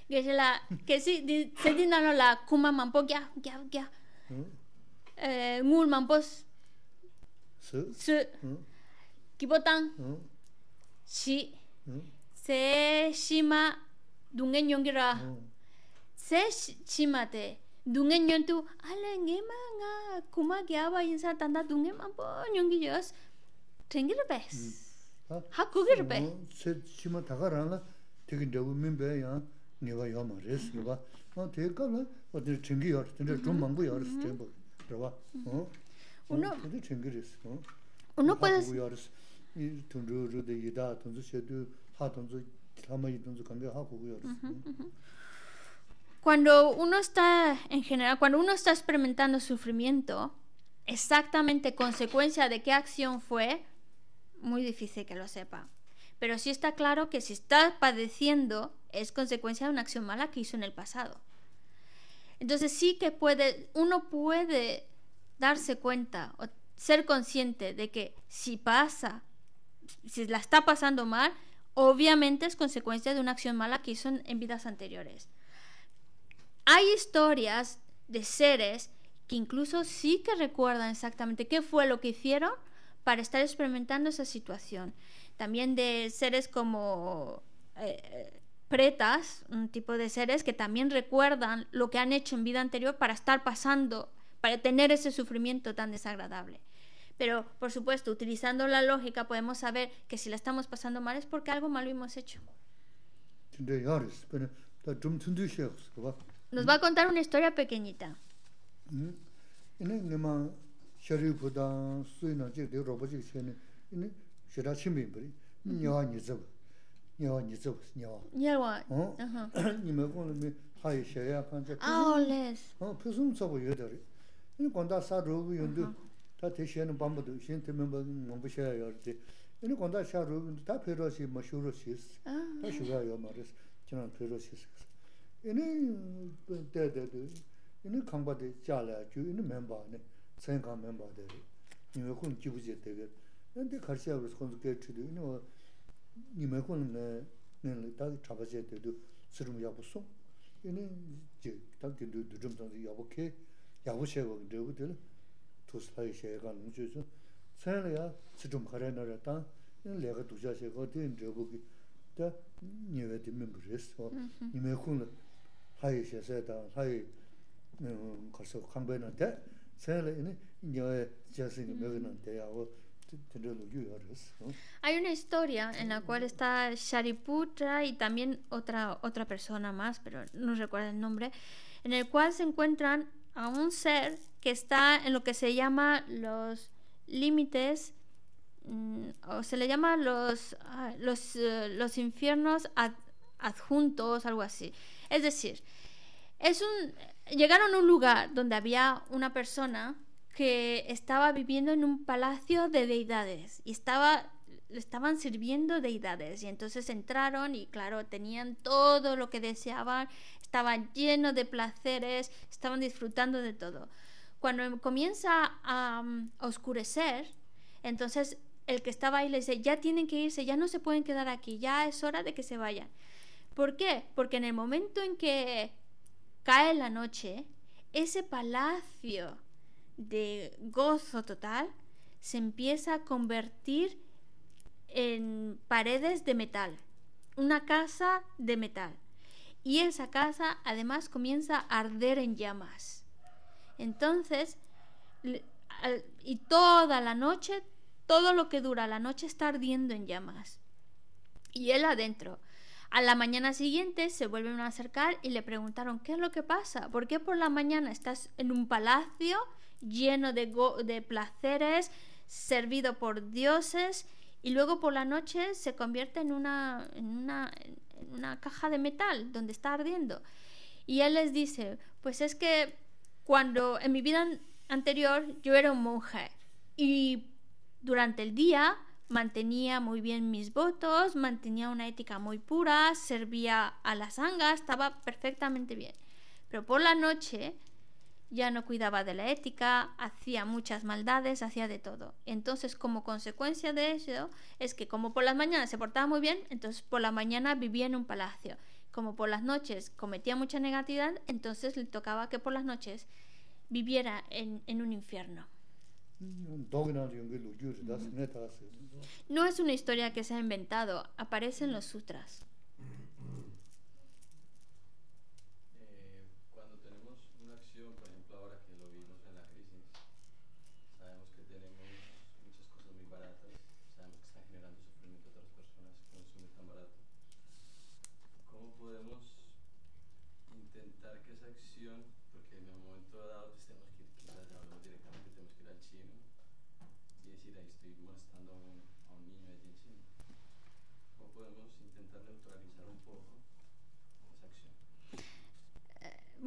Que se la que si se dinano la kuma mampo ya ya ya. Mm. Eh ngul mampo su. su. Mm. Kibotan si se shima dungen yongira se shima te dungen yontu ale ngema nga kuma gyaba insa tanda dungen mampo nyongi yos tengir bes. Hmm. Ha kugir be. Se chima tagaran la tegi dagu minbe ya ma res hmm. ka la hmm. mangu res Uno. Res. Uno yida, tunzu shedu, ha ha kugu res. Cuando uno está, en general, cuando uno está experimentando sufrimiento, exactamente consecuencia de qué acción fue, muy difícil que lo sepa. Pero sí está claro que si está padeciendo es consecuencia de una acción mala que hizo en el pasado. Entonces sí que puede, uno puede darse cuenta o ser consciente de que si pasa, si la está pasando mal, obviamente es consecuencia de una acción mala que hizo en, en vidas anteriores. Hay historias de seres que incluso sí que recuerdan exactamente qué fue lo que hicieron para estar experimentando esa situación. También de seres como eh, pretas, un tipo de seres que también recuerdan lo que han hecho en vida anterior para estar pasando, para tener ese sufrimiento tan desagradable. Pero, por supuesto, utilizando la lógica podemos saber que si la estamos pasando mal es porque algo malo hemos hecho. Nos va a contar una historia pequeñita. shari budan sui na chik de robo chik chene ini shira chimbi mbari mm-hmm. nyawa nizab nyawa nizab nyawa. Nyawa. Uh-huh. Nime kono mi hayi shaya kancha aho oh, les pisum tsabu yodari ini konda sa rogo yondu uh-huh. ta te shayani bambadu shen te mimba mambu shaya yordi ini konda sha rogo yondu ta pero si ma shuro shis ah. ta shuga yo maris jinan pero shis ini de de de ini kangba de jala ju ini memba ne. 법도 신태 멤버 뭐 보셔야 할때. 이 건다 사로고 다 페로시 마슈로시스. Ah, 다 슈가요 말스. 저는 페로시스. 이네 때때도 이네 강바데 잘라 주 이네 멤버네. 생각 멤버들. 이거 군 기부제 되게. 근데 가르쳐서 건도 개치도 이네 뭐 니네 군네 내는 다 잡아제 때도 스름 야부소. 이네 제 당기도 좀 전에 야부케 야부셔고 되거든. 도스파이 셰가 누주서 생래야 스좀 가려나라다. 내가 두자셔고 된 저거기 다 니외 되면 그랬어. 니메 군은 하이 셰세다 하이 음 가서 강변한테 Hay una historia en la cual está Shariputra y también otra, otra persona más, pero no recuerdo el nombre, en el cual se encuentran a un ser que está en lo que se llama los límites, mm, o se le llama los, ah, los, eh, los infiernos adjuntos, algo así. Es decir, es un llegaron a un lugar donde había una persona que estaba viviendo en un palacio de deidades y estaba le estaban sirviendo deidades y entonces entraron y claro tenían todo lo que deseaban estaba lleno de placeres, estaban disfrutando de todo. Cuando comienza a, mm, oscurecer, entonces el que estaba ahí le dice, ya tienen que irse, ya no se pueden quedar aquí, ya es hora de que se vayan. ¿Por qué? Porque en el momento en que cae la noche, ese palacio de gozo total se empieza a convertir en paredes de metal, una casa de metal. Y esa casa además comienza a arder en llamas. Entonces, y toda la noche, todo lo que dura la noche está ardiendo en llamas. Y él adentro. A la mañana siguiente se vuelven a acercar y le preguntaron, ¿qué es lo que pasa? ¿Por qué por la mañana estás en un palacio lleno de, de placeres, servido por dioses, y luego por la noche se convierte en una, una, en una caja de metal donde está ardiendo? Y él les dice, pues es que cuando en mi vida anterior yo era un monje y durante el día mantenía muy bien mis votos, mantenía una ética muy pura, servía a la sanga, estaba perfectamente bien. Pero por la noche ya no cuidaba de la ética, hacía muchas maldades, hacía de todo. Entonces, como consecuencia de eso, es que como por las mañanas se portaba muy bien, entonces por la mañana vivía en un palacio. Como por las noches cometía mucha negatividad, entonces le tocaba que por las noches viviera en, en un infierno. No es una historia que se ha inventado, aparece en los sutras.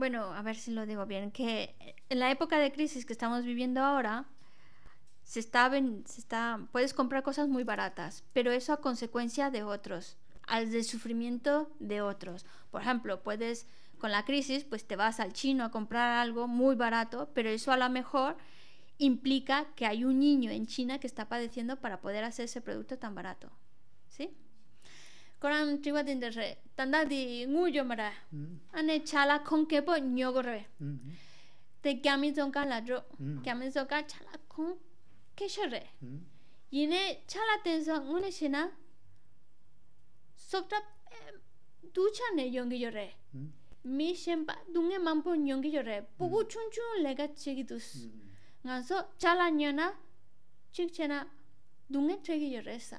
Bueno, a ver si lo digo bien, que en la época de crisis que estamos viviendo ahora, se está, se está, puedes comprar cosas muy baratas, pero eso a consecuencia de otros, al sufrimiento de otros. Por ejemplo, puedes, con la crisis, pues te vas al chino a comprar algo muy barato, pero eso a lo mejor implica que hay un niño en China que está padeciendo para poder hacer ese producto tan barato. ¿Sí? 그럼 지와딘데 단다디 ngujoma라 안에 차라 콩케보 녀거레 때 갸미종가 라조 갸미종가 차라 콩 케셔레 이네 차라 텐서 응네 시나 sobta ducha ne yongi yore mm. mi shempa dunge mampo yongi yore mm. pugu chun chun lega chegi dus. Mm. Nga so chala nyona chik chena dunge chegi yore sa.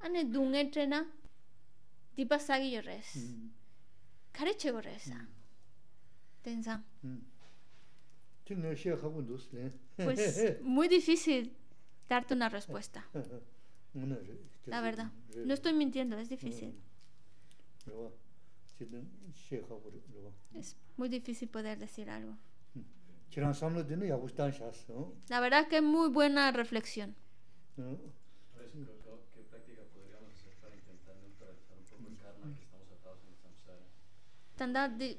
Ane dunge chena dipa sagi yo res. Kare che go res. Tensa. Tiene xe jabu dus le. Pues muy difícil darte una respuesta. La verdad. No estoy mintiendo, es difícil. Es muy difícil poder decir algo. La verdad que es muy buena reflexión. Tanda de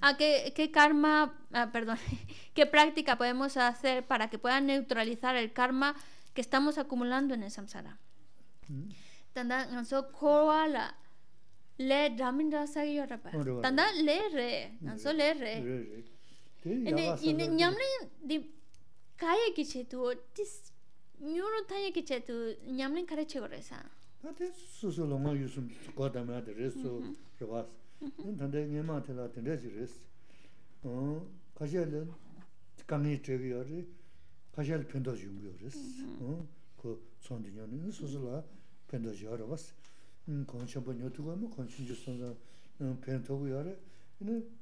¿A qué, qué karma, ah, perdón, qué práctica podemos hacer para que puedan neutralizar el karma que estamos acumulando en el samsara? Tanda ganso kowa la le dramin rasa yo rapa. Tanda le re, ganso le re. Ine nyamne di kaya ki chetu, dis nyuro tanya ki chetu nyamne kare che gore sa. Ate susu longa yusum koda me gyawās. Tāndā ngē mā tēlā tēndā chī rēs. Kāshā lē kāngī chēgī yā rē, kāshā lē pēndā chī yungu yā rēs. Kō tsōndi nyā nē, sūsū lā pēndā chī yā rā wās. Kōn chāmbā nyā tū gā mā, kōn chīn chī sōndā pēndā gu yā rē.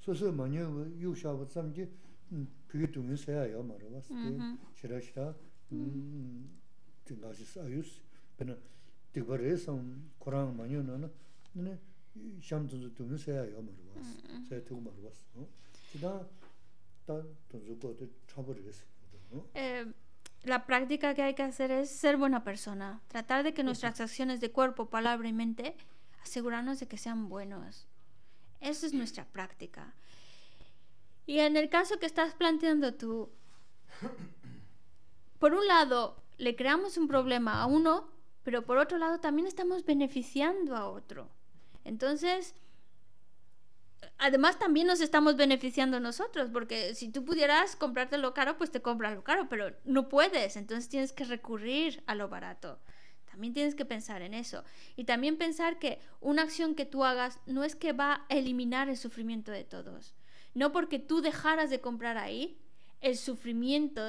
Sūsū mā nyā yū shā bā tsam kī pīgī tū ngī sā yā mā rā wās. Shirā shirā tī ngā chī sā yūs. Pēnā tīk bā rē sā tunzu tunzu. Chida tunzu. La práctica que hay que hacer es ser buena persona, tratar de que nuestras acciones de cuerpo, palabra y mente asegurarnos de que sean buenos. Esa es nuestra práctica. Y en el caso que estás planteando tú, por un lado le creamos un problema a uno, pero por otro lado también estamos beneficiando a otro. Entonces, además también nos estamos beneficiando nosotros, porque si tú pudieras comprarte lo caro, pues te compras lo caro, pero no puedes, entonces tienes que recurrir a lo barato. También tienes que pensar en eso. Y también pensar que una acción que tú hagas no es que va a eliminar el sufrimiento de todos. No porque tú dejaras de comprar ahí, el sufrimiento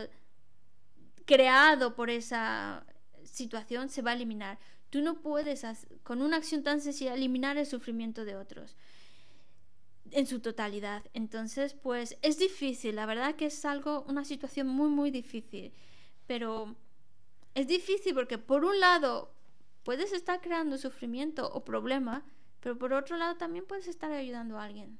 creado por esa situación se va a eliminar. Tú no puedes, con una acción tan sencilla, eliminar el sufrimiento de otros en su totalidad. Entonces, pues es difícil, la verdad que es algo, una situación muy, muy difícil. Pero es difícil porque por un lado puedes estar creando sufrimiento o problema, pero por otro lado también puedes estar ayudando a alguien.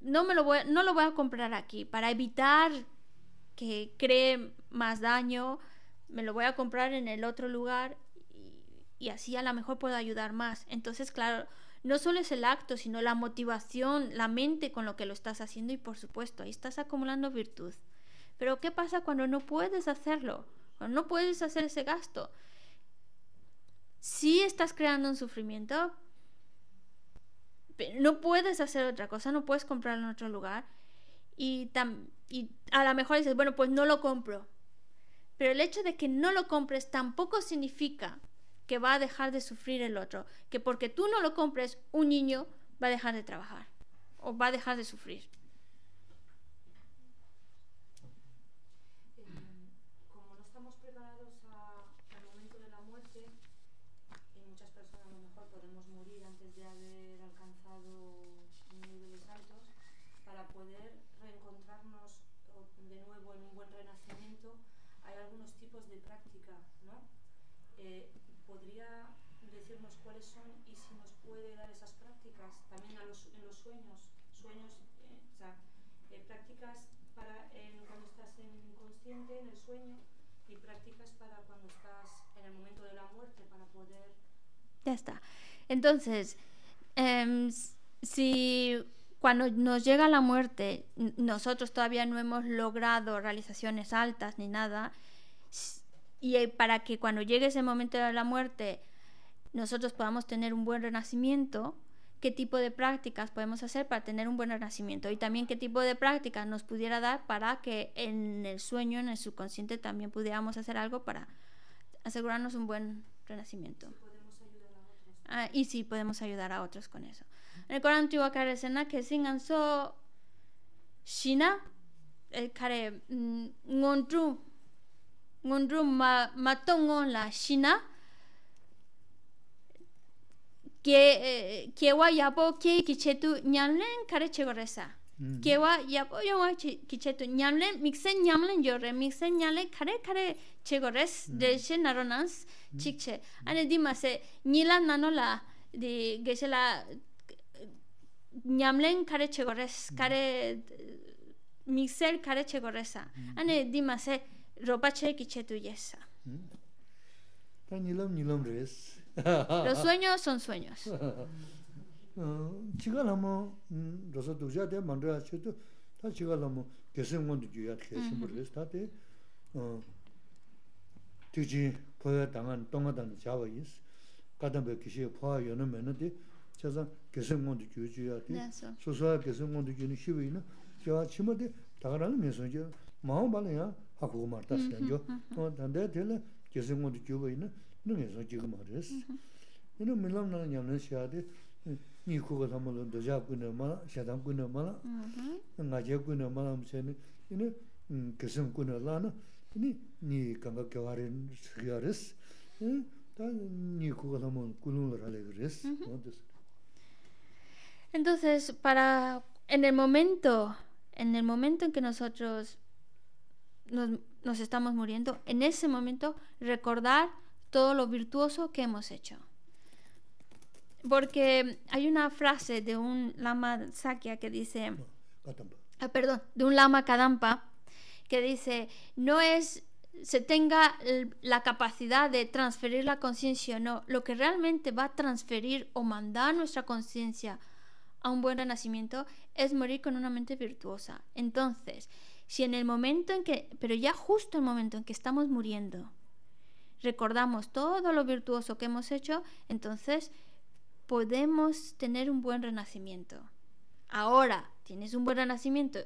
no me lo voy, no lo voy a comprar aquí para evitar que cree más daño, me lo voy a comprar en el otro lugar y, así a lo mejor puedo ayudar más. Entonces, claro, no solo es el acto, sino la motivación, la mente con lo que lo estás haciendo y por supuesto, ahí estás acumulando virtud. Pero ¿qué pasa cuando no puedes hacerlo? Cuando no puedes hacer ese gasto. Si estás creando un sufrimiento, no puedes hacer otra cosa, no puedes comprarlo en otro lugar. Y, y a lo mejor dices, bueno, pues no lo compro. Pero el hecho de que no lo compres tampoco significa que va a dejar de sufrir el otro, que porque tú no lo compres, un niño va a dejar de trabajar o va a dejar de sufrir. Ya está. Entonces, em, si cuando nos llega la muerte, nosotros todavía no hemos logrado realizaciones altas ni nada, y eh, para que cuando llegue ese momento de la muerte nosotros podamos tener un buen renacimiento, qué tipo de prácticas podemos hacer para tener un buen renacimiento y también qué tipo de prácticas nos pudiera dar para que en el sueño, en el subconsciente también pudiéramos hacer algo para asegurarnos un buen renacimiento. Ah, y sí, podemos ayudar a otros con eso. En el Corán antiguo escena que singan so shina el care mm, ngondru ma matongon la shina kewa yapo ke kichetu nyanlen kare chegoresa kewa yapo yawa kichetu nyanlen mixen nyamlen yore mixen nyale kare kare chegores de che naronans chikche ane di mase nila nanola di gesela nyamlen kare chegores kare mixer kare chegoresa ane di mase ropa che kichetu yesa ta nilam nilam res Los sueños son sueños. Chiga lama, rasa dukja de mandra chido, ta chiga lama gesen gondu juya keshin burles, ta de tuji poya dangan tonga dan jawa yis, kadambe kishi poya yonu mena de, chaza gesen gondu juya juya de, susaya gesen gondu juya ni shiwa ina, jawa chima de, tagarana meson je, mawa bala ya hakuku martas danjo, tanda ya tela gesen gondu juya ina, jiga milam kuka doja guna mala, shadam. Entonces, para, en el momento, en el momento en que nosotros nos, nos estamos muriendo, en ese momento recordar todo lo virtuoso que hemos hecho. Porque hay una frase de un lama Sakya que dice, ah, perdón, de un lama Kadampa que dice, no es se tenga la capacidad de transferir la conciencia o no, lo que realmente va a transferir o mandar nuestra conciencia a un buen renacimiento es morir con una mente virtuosa. Entonces, si en el momento en que, pero ya justo el momento en que estamos muriendo, recordamos todo lo virtuoso que hemos hecho, entonces podemos tener un buen renacimiento. Ahora tienes un buen renacimiento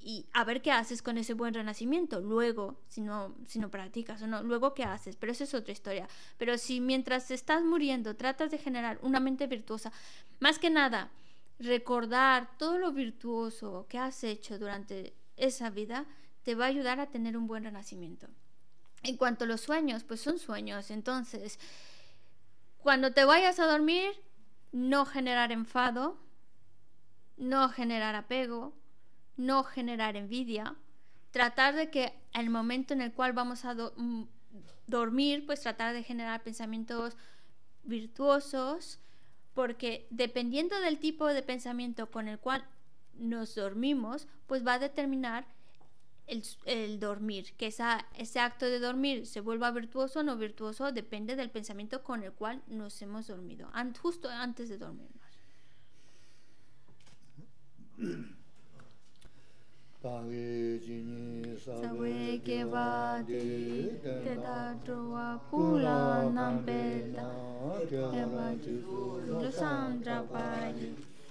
y a ver qué haces con ese buen renacimiento. Luego, si no, si no practicas o no, luego qué haces. Pero eso es otra historia. Pero si mientras estás muriendo tratas de generar una mente virtuosa, más que nada, recordar todo lo virtuoso que has hecho durante esa vida te va a ayudar a tener un buen renacimiento. En cuanto a los sueños, pues son sueños. Entonces, cuando te vayas a dormir, no generar enfado, no generar apego, no generar envidia, tratar de que el momento en el cual vamos a mm, dormir, pues tratar de generar pensamientos virtuosos, porque dependiendo del tipo de pensamiento con el cual nos dormimos, pues va a determinar el, dormir, que esa- ese acto de dormir se vuelva virtuoso o no virtuoso, depende del pensamiento con el cual nos hemos dormido, justo antes de dormirnos.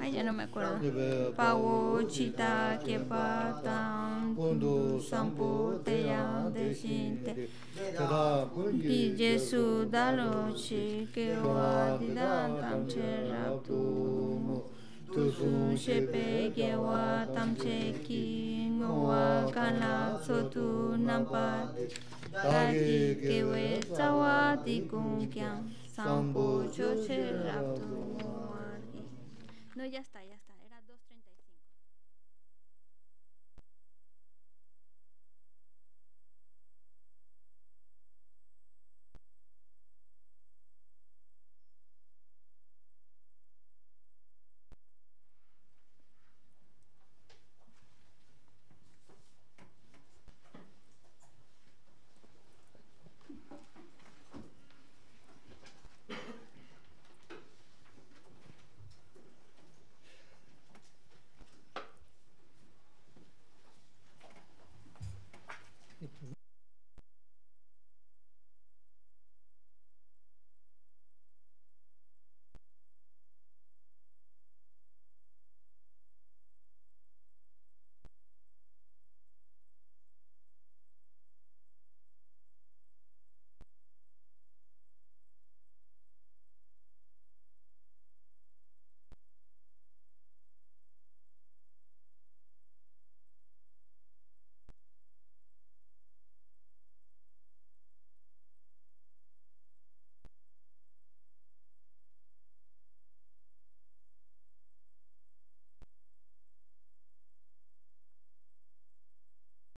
ay ya no me acuerdo Pawo chita que patan kundu sampo te yang de sinte Pi Jesu dalo chi ke wa di dan tam che rap tu Tu su she pe ke wa tam che ki ngo wa kan la so tu nam pa Ta ki ke we tsa wa di kung kyang Sampo cho che rap No, ya está, ya está. Era 2.35.